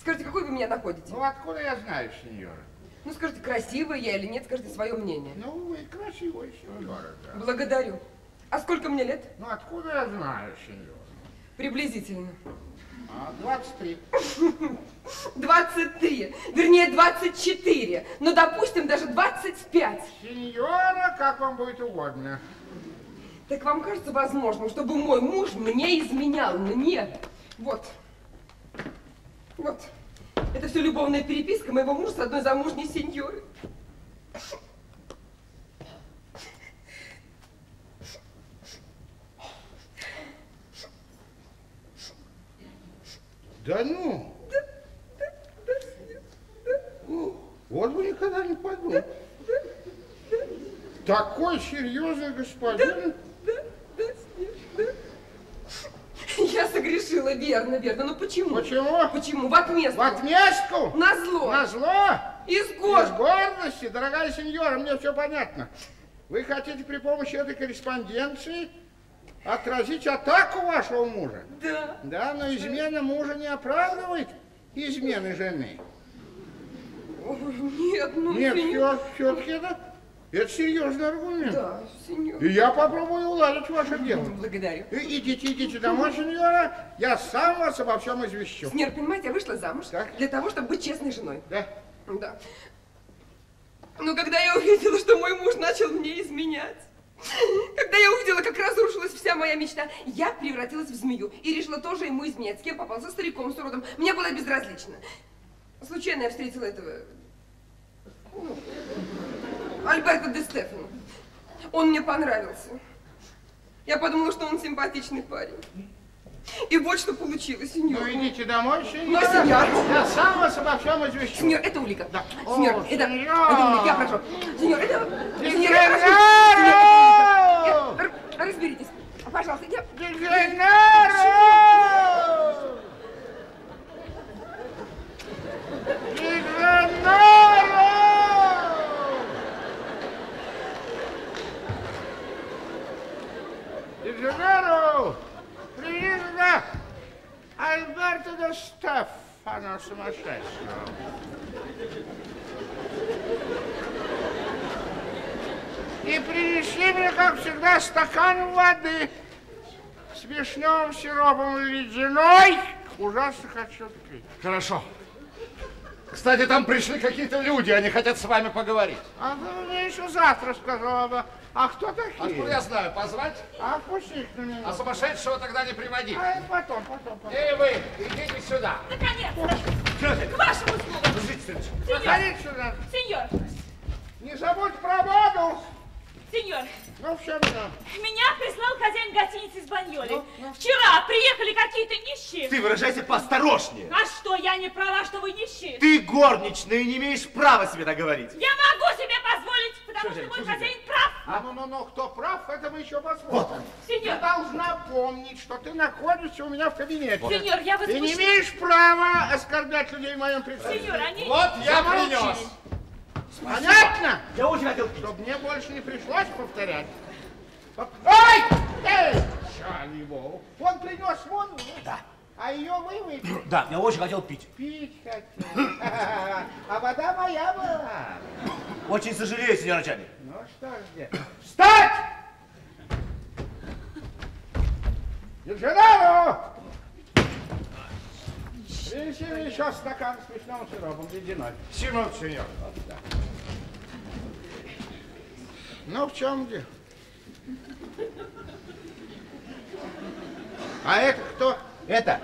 Скажите, какой вы меня находите? Ну, откуда я знаю, сеньора? Ну, скажите, красивая я или нет, скажите свое мнение. Ну, вы красивая сеньора, да. Благодарю. А сколько мне лет? Ну, откуда я знаю, сеньора? Приблизительно. А, 23. 23, вернее 24, ну допустим даже 25. Сеньора, как вам будет угодно. Так вам кажется возможным, чтобы мой муж мне изменял, мне? Вот. Вот. Это все любовная переписка моего мужа с одной замужней сеньорой. Да ну? Вот бы никогда не подумал. Такой серьезный господин. Я согрешила, верно, верно. Но почему? Почему? Почему? В отместку. В отместку? На зло. На зло? Из гордости. Из гордости, дорогая сеньора, мне все понятно. Вы хотите при помощи этой корреспонденции отразить атаку вашего мужа? Да. Да, но измена мужа не оправдывает измены жены. Нет, ну, Нет, все, все-таки это, это серьезный аргумент. Да, сеньор. И я попробую уладить ваше дело. Благодарю. И идите, идите домой, сеньора. Я сам вас обо всем извещу. Сеньор, понимаете, я вышла замуж для того, чтобы быть честной женой. Да? Да. Но когда я увидела, что мой муж начал мне изменять, когда я увидела, как разрушилась вся моя мечта, я превратилась в змею и решила тоже ему изменять. С кем попался, стариком, с уродом. Мне было безразлично. Случайно я встретила этого... ну, Альберто де Стефано. Он мне понравился. Я подумала, что он симпатичный парень. И вот что получилось, сеньор. Ну, идите домой, Но, сеньора. сеньор. Я сам вас обо всем извещу. Сеньор, это улика. Да. О, Сеньор, это... сеньор. Это улика, я прошу. Сеньор, это... Сеньор, я прошу. Сеньор, Разберитесь. Пожалуйста, я... Деженеру! Привет сюда! Альберто де Стефано сумасшедшего. И принеси мне, как всегда, стакан воды с вишневым сиропом ледяной. Ужасно хочу пить. Хорошо. Кстати, там пришли какие-то люди, они хотят с вами поговорить. А вы мне еще завтра сказала бы. А кто такие? Откуда я знаю, позвать? А пусти их на меня. А сумасшедшего тогда не приводи. А потом, потом, потом. Эй, вы, идите сюда. Наконец-то! К вашим услугам! Сеньор! Заходите сюда. Сеньор! Не забудь про воду. Сеньор! Ну, в чем дело? Меня прислал хозяин гостиницы из Баньоли. Вчера приехали какие-то нищие. Ты выражайся поосторожнее. А что, я не права, что вы нищие? Ты горничная и не имеешь права себе так говорить. Я могу себе позволить, потому Что что мой хозяин прав. А ну, ну, ну, кто прав, это мы еще посмотрим. Вот он. Сеньор. Ты должна помнить, что ты находишься у меня в кабинете. Сеньор, я Ты не возмущена. имеешь права оскорблять людей в моем присутствии. Сеньор, они... Вот я принес. Понятно? Я очень хотел пить. Чтобы мне больше не пришлось повторять. Поп- Ай! Эй! Чего? Он принес воду? Да. А ее вы выпили? Да, я очень хотел пить. Пить хотел. А вода моя была. Очень сожалею, сеньор начальник. Ну что ж, где? Встать! Деженеру! Принеси еще стакан с смешным сиропом ледяной. Симон, сеньор. Ну, в чем дело? А это кто? Это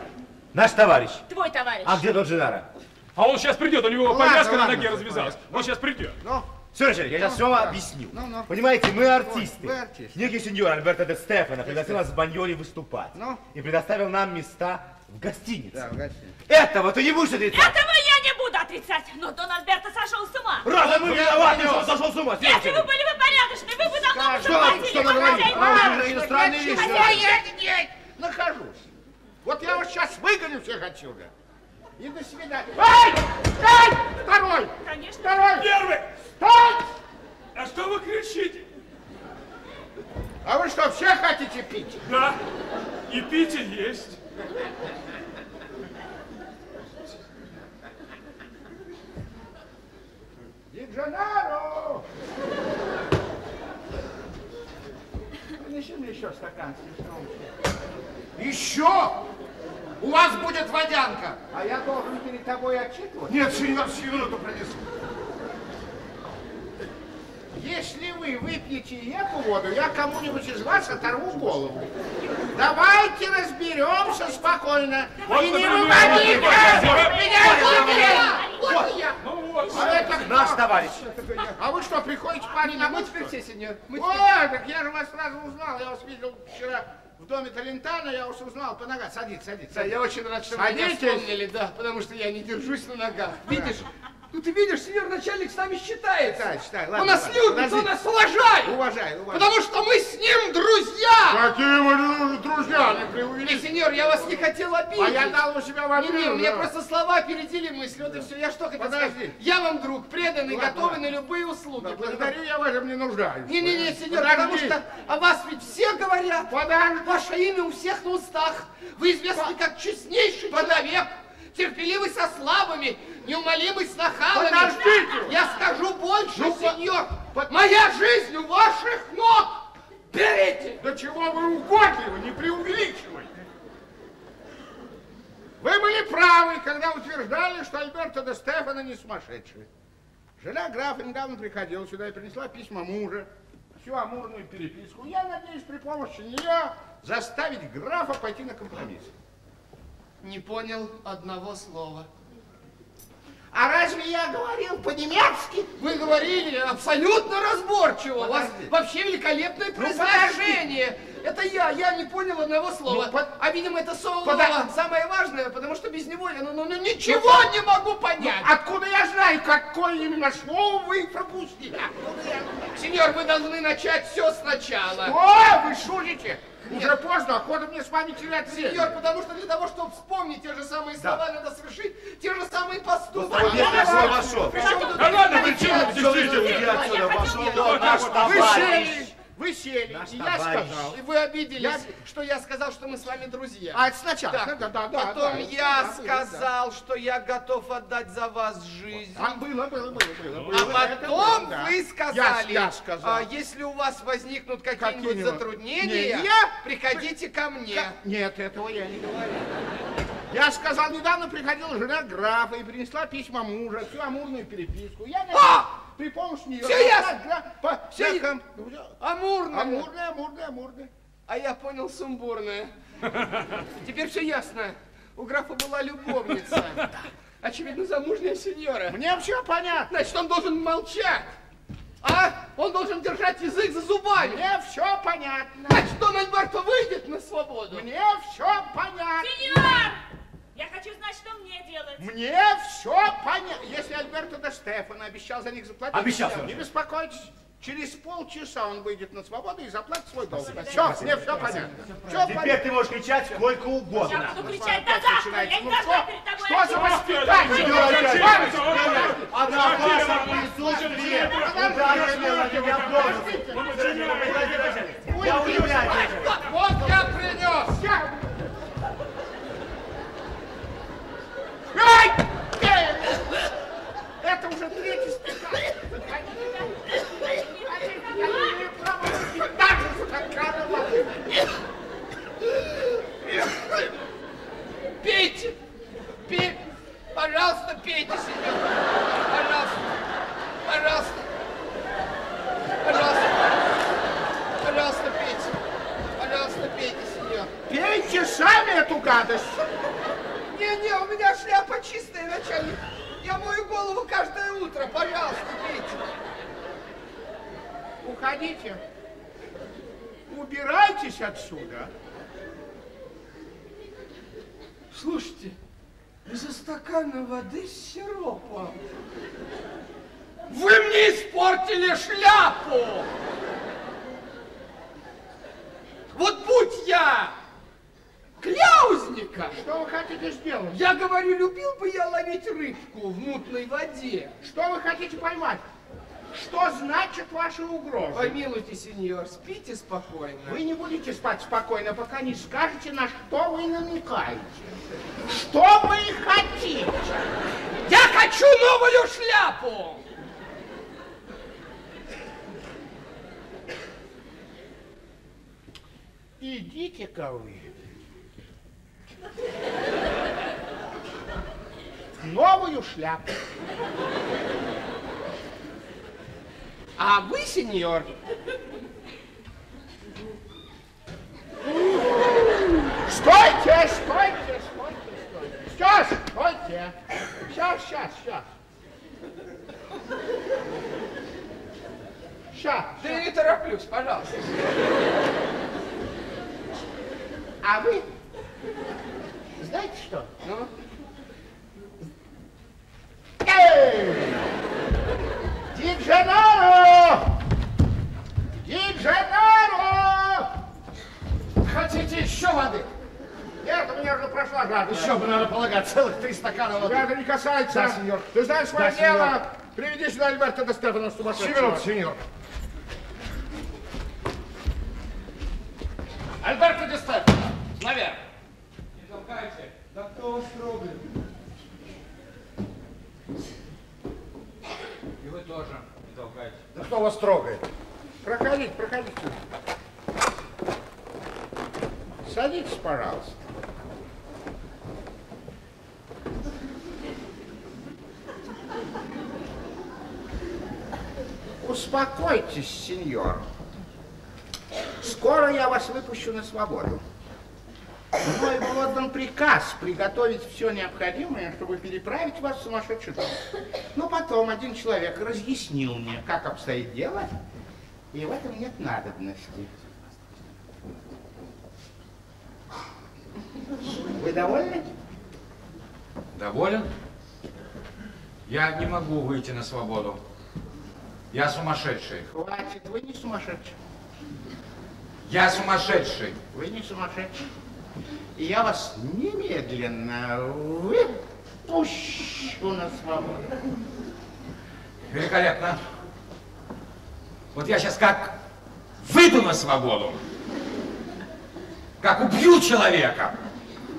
наш товарищ. Твой товарищ. А где тот Женара? А он сейчас придет, у него Ладно, повязка на ладно, ноге ладно. развязалась. Он сейчас придет. Ну, Сеньор начальник, я сейчас все вам объясню. Понимаете, мы артисты. Вы артисты. Некий сеньор Альберто де Стефано пригласил нас в Баньоли выступать. Ну? И предоставил нам места в гостинице. да, в гостинице. Этого ты не будешь отрицать. Этого отрицать, но Дон Альберто сошел с ума. Разве мы виноваты, что он сошел с ума? Если вы были бы порядочны, вы бы давно Что- уже что- что вы говорите? А, вещи. Нет, нет, нахожусь. Вот я вас сейчас выгоню всех отсюда. И до свидания. Ай! Ай! Второй! Конечно. Второй! Первый! Встать! А что вы кричите? А вы что, все хотите пить? Да, и пить и есть. Диджанаро! Принеси мне еще стакан Еще! У вас будет водянка. А я должен перед тобой отчитываться? Нет, сеньор, сию минуту принесу. Если вы выпьете эту воду, я кому-нибудь из вас оторву голову. Давайте разберемся спокойно. Вот И не вы выводите меня. Вот я. А? Наш товарищ. А вы что, приходите парень на Мы мы теперь все, сеньор. Мы Ой, так я же вас сразу узнал. Я вас видел вчера в доме Талентана, я вас узнал по ногам. Садитесь, садитесь. Да, я очень рад, что вы меня Садитесь. вспомнили, да, потому что я не держусь на ногах. Видишь, ну ты видишь, сеньор начальник с нами считается. Считай, считай, Он ладно, нас ладно, любит, подожди. он нас уважает. Уважаю, уважаю. Потому что мы с ним друзья. Какие мы друзья, не преувеличивай. Не, сеньор, я вас не хотел обидеть. А я дал у себя в Не, не, обиду, мне да. просто слова опередили мысли, вот и все. Я что хотел Подожди. сказать? Я вам друг, преданный, Ладно, готовый ладно. на любые услуги. Да, благодарю, я в этом не нуждаюсь. Не-не-не, сеньор, Подожди. потому что о вас ведь все говорят. Подожди. Ваше имя у всех на устах. Вы известны как честнейший человек, терпеливый со слабыми, неумолимый с нахалами. Подождите! Я скажу больше, Ну, сеньор. Моя жизнь у ваших ног. Берите. Да чего вы угодливы, не преувеличивайте. Вы были правы, когда утверждали, что Альберто де Стефано не сумасшедший. Жена графа недавно приходила сюда и принесла письма мужа, всю амурную переписку. Я надеюсь при помощи нее заставить графа пойти на компромисс. Не понял одного слова. А разве я говорил по-немецки? Вы говорили абсолютно разборчиво. У вас Подожди. вообще великолепное Ну, произношение. Это я, я не понял одного слова. Ну, под- А видимо это слово Подо- самое важное, потому что без него я ну, ну, ну, ничего не могу понять. Откуда я знаю, какое именно слово вы пропустили? Откуда я? Сеньор, вы должны начать все сначала. Что? Вы шутите? Уже поздно, охота мне с вами терять время. Сеньор, потому что для того, чтобы вспомнить те же самые слова, надо совершить те же самые поступки. Вот Да это вы не чего, дело. действительно? Я отсюда вошел, да, наш Вы товарищ. сели, вы сели, Наш и я товарищ. сказал. И вы обиделись, Я- что я сказал, что мы с вами друзья. А это сначала. Да. Да, да, да, Потом да, я да, сказал, что я готов отдать за вас жизнь. да. А, было, было, было, было. А было, это потом было, да. вы сказали, Я, я сказал. а, если у вас возникнут какие-нибудь Какие-нибудь? затруднения, Не, я- приходите ко мне. Ка- Нет, этого я не говорил. Я сказал, недавно приходила жена графа и принесла письма мужа, всю амурную переписку. Я А! При помощи нее... Всё ясно! По- Всё да, я- ком- Амурно. Амурная, амурная, амурная. А я понял сумбурное. Теперь все ясно. У графа была любовница. Очевидно, замужняя сеньора. Мне все понятно. Значит, он должен молчать. А? Он должен держать язык за зубами. Мне все понятно. Значит, Дон Альберто выйдет на свободу. Мне все понятно. Сеньор! Я хочу знать, что мне делать. Мне все понятно. Если Альберто де Стефано обещал за них заплатить, Обещал, не совершенно. беспокойтесь. Через полчаса он выйдет на свободу и заплатит свой долг. Все, мне все понятно. Все Теперь ты можешь кричать сколько Я угодно. буду кричать до завтра. Я не Ну должна перед тобой что за воспитание? Одноглазое присутствие ударило меня в голову. Я удивляюсь. Вот я принес. Ай! Это уже третий. Пейте. Пей. Пожалуйста, пейте, сеньор. Пожалуйста. Пожалуйста. Пожалуйста. Пожалуйста, пейте. Пожалуйста, пейте, сеньор. Пейте сами эту гадость. Не-не, у меня шляпа чистая, начальник. Я мою голову каждое утро. Пожалуйста, пейте. Уходите. Убирайтесь отсюда. Слушайте, из-за стакана воды с сиропом вы мне испортили шляпу! Вот будь я кляузником, Что вы хотите сделать? я говорю, любил бы я ловить рыбку в мутной воде. Что вы хотите поймать? Что значит ваши угрозы? Помилуйте, сеньор, спите спокойно. Вы не будете спать спокойно, пока не скажете, на что вы намекаете. Что вы хотите? Я хочу новую шляпу! Идите-ка вы. Новую шляпу. А вы, сеньор, Стойте, стойте, стойте, стойте. Сейчас, стойте. Сейчас, сейчас, сейчас. Сейчас. Да не тороплюсь, пожалуйста. А вы знаете что? Ну? Эй! Ди Джанаро! Ди Джанаро! Хотите еще воды? Нет, у меня уже прошла жажда. Еще бы, надо полагать, целых три стакана воды. Тебя это не касается. Да, сеньор. Ты знаешь Да, свое сеньор. дело. Приведи сюда Альберто де Стефано сумасшедшего. Минуту, сеньор. Альберто де Стефано, наверх. Не толкайте. Да кто вас трогает? И вы тоже не толкайте. Да кто вас трогает? Проходите, проходите. Садитесь, пожалуйста. Успокойтесь, сеньор. Скоро я вас выпущу на свободу. Отдан приказ приготовить все необходимое, чтобы переправить вас в сумасшедший дом. Но потом один человек разъяснил мне, как обстоит дело, и в этом нет надобности. Вы довольны? Доволен? Я не могу выйти на свободу. Я сумасшедший. Хватит, вы не сумасшедший. Я сумасшедший. Вы не сумасшедший. Я вас немедленно выпущу на свободу. Великолепно. Вот я сейчас как выйду на свободу, как убью человека,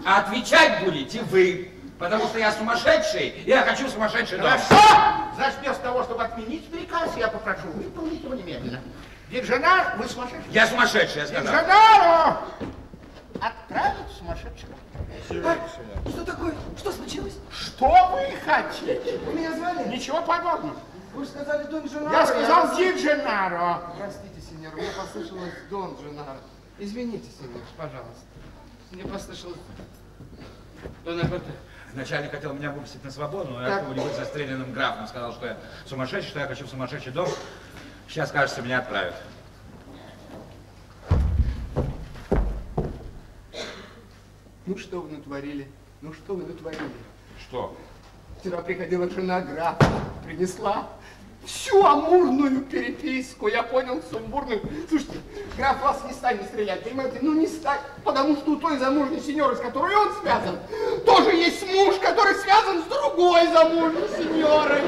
а отвечать будете вы, потому что я сумасшедший, и я хочу сумасшедший дом. Хорошо! Значит, вместо того, чтобы отменить приказ, я попрошу выполнить его немедленно. Диджанар, вы сумасшедший? Я сумасшедший, я сказал. Диджанару! Отправить сумасшедшего. А, что такое? Что случилось? Что вы хотите? Вы меня звали? Ничего подобного. Вы же сказали Дон Дженаро. Я сказал вас- Ди Дженаро. Простите, сеньор, мне послышалось Дон Дженаро. Извините, сеньор, пожалуйста. Мне послышалось... Дон Альберто. Начальник хотел меня выпустить на свободу, но я какого-нибудь застреленным графом сказал, что я сумасшедший, что я хочу в сумасшедший дом. Сейчас, кажется, меня отправят. Ну что вы натворили? Ну что вы натворили? Что? Вчера приходила жена графа, принесла всю амурную переписку. Я понял, сумбурную. Слушайте, граф вас не станет стрелять, понимаете? Ну не станет, потому что у той замужней сеньоры, с которой он связан, тоже есть муж, который связан с другой замужней сеньорой.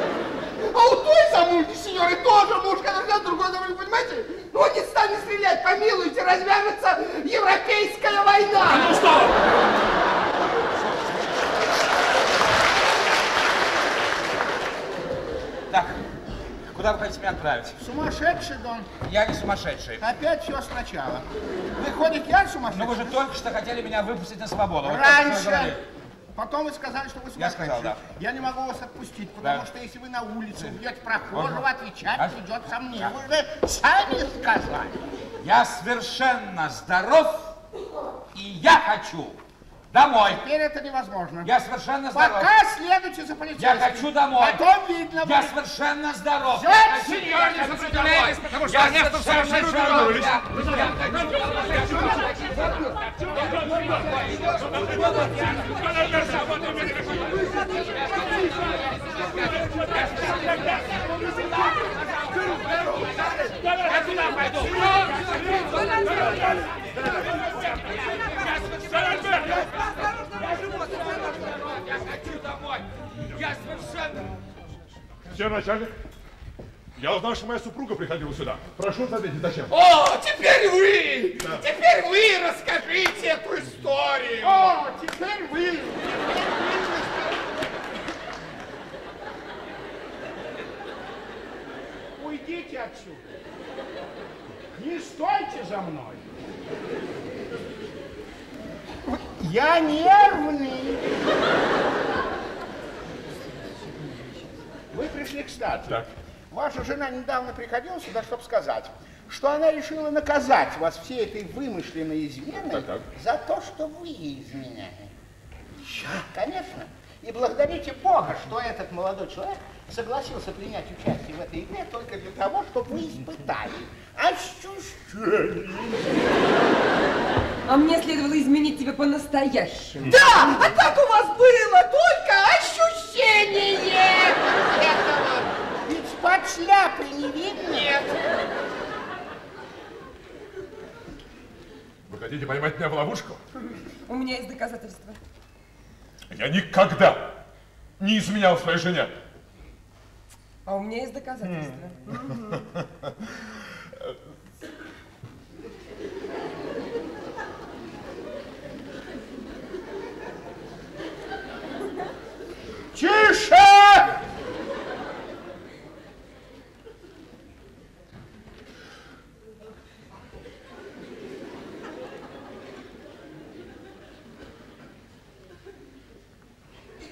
А у той замужней сеньоры тоже муж, который связан с другой замужней, понимаете? Ну он не станет стрелять, помилуйте, развяжется европейская война. Ну что? Так, куда вы хотите меня отправить? Сумасшедший дом. Я не сумасшедший. Опять все сначала. Выходит, я сумасшедший? Но вы же только что хотели меня выпустить на свободу. Раньше. Потом вы сказали, что вы сумасшедший. Я сказал, да. Я не могу вас отпустить, потому Да. что если вы на улице убьете прохожего, отвечать А? придется мне. Вы же сами сказали. Я совершенно здоров, и я хочу домой. Теперь это невозможно. Я совершенно здоров. Пока следуйте за полицейским. Я хочу домой. Потом видно Я будет. совершенно здоров. Я хочу сеньор, домой. не сопротивляйтесь, потому что Я в совершенно здоров. Я- Я туда пойду. Я хочу домой. Я совершенно... Все, начальник. Я узнал, что моя супруга приходила сюда. Прошу заметить, зачем? О, теперь вы! Да. Теперь вы расскажите эту историю! О, теперь вы. Уйдите отсюда. Не стойте за мной. Я нервный. Вы пришли кстати. Так. Ваша жена недавно приходила сюда, чтобы сказать, что она решила наказать вас всей этой вымышленной изменой Так, так. за то, что вы изменяете. Конечно. И благодарите Бога, что этот молодой человек согласился принять участие в этой игре только для того, чтобы вы испытали ощущение. А мне следовало изменить тебя по-настоящему. Да, а так у вас было только ощущение этого. Ведь под шляпой не видно. Нет. Вы хотите поймать меня в ловушку? У меня есть доказательства. Я никогда не изменял своей жене. А у меня есть доказательства. Тише!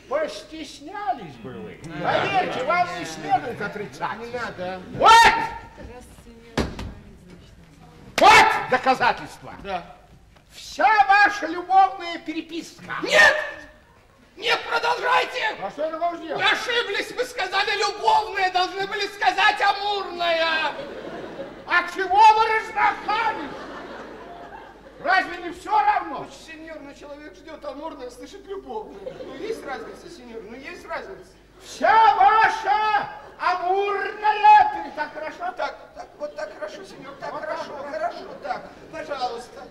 Постеснялись бы вы. Поверьте, вам не следует отрицать. Не надо. Вот! Вот доказательство. Да. Вся ваша любовная переписка. Нет! Нет, продолжайте! А что это Вы делать? ошиблись, вы сказали любовная, должны были сказать амурная. А чего вы разнахались? Разве не все равно? Сеньор, но человек ждет амурное, слышит любовное. Ну, есть разница, сеньор, ну, есть разница. Вся ваша амурная пере- Так хорошо? Так, так, вот так хорошо, сеньор, так хорошо, хорошо, так, пожалуйста.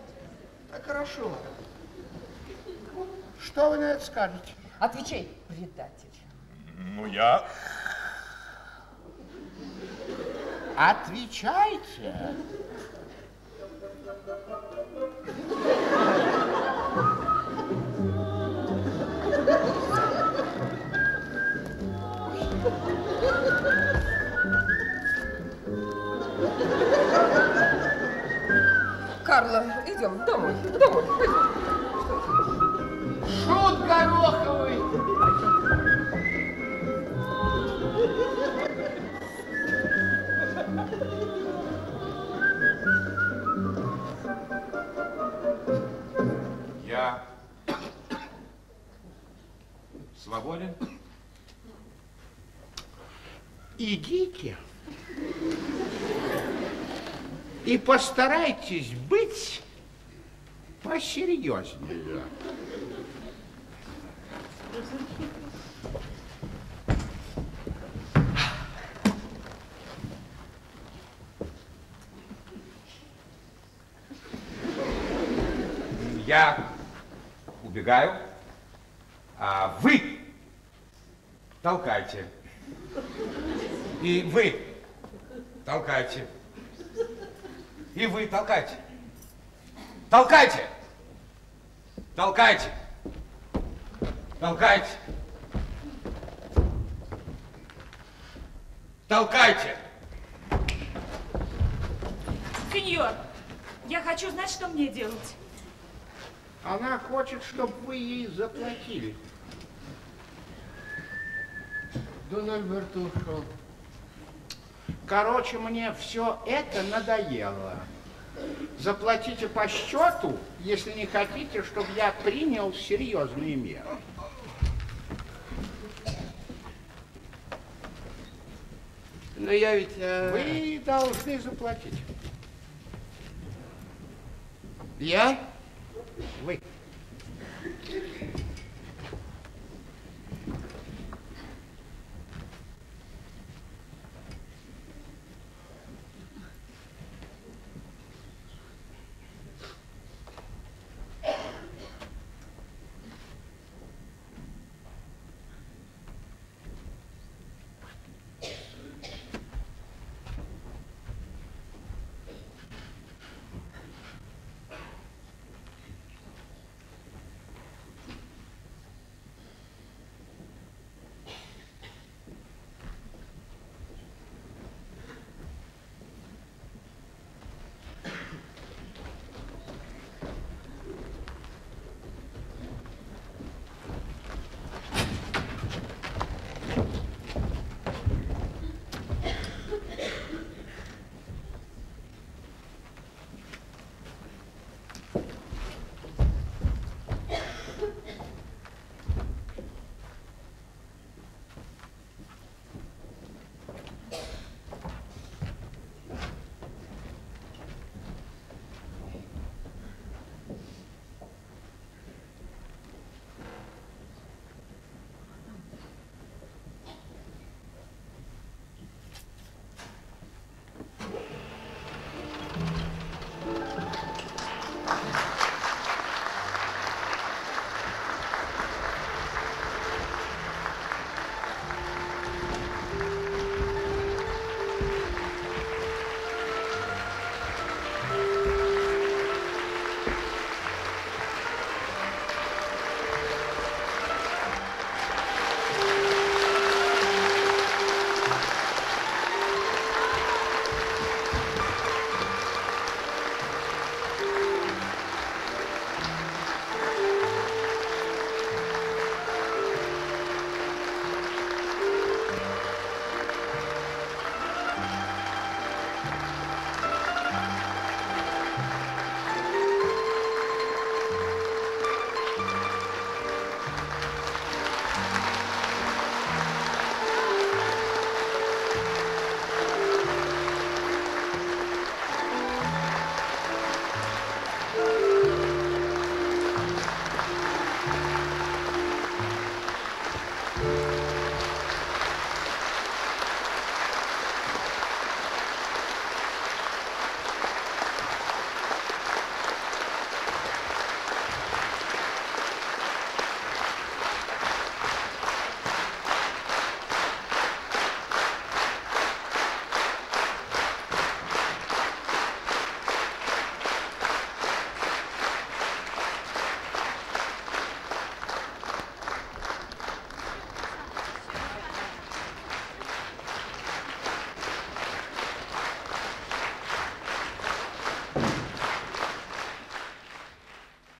Так хорошо. Что вы на это скажете? Отвечай, предатель. Ну, я... Отвечайте. Карла, идем домой. Домой. Пойдем. Гороховый. Я свободен? Идите и постарайтесь быть посерьезнее. Я убегаю, а вы толкайте. И вы толкайте. И вы толкайте. Толкайте! Толкайте! Толкайте! Толкайте! Сеньор, я хочу знать, что мне делать. Она хочет, чтобы вы ей заплатили. Дон Альберто ушел. Короче, мне все это надоело. Заплатите по счету, если не хотите, чтобы я принял серьезные меры. Но я ведь... э, Вы должны заплатить. Я? Вы.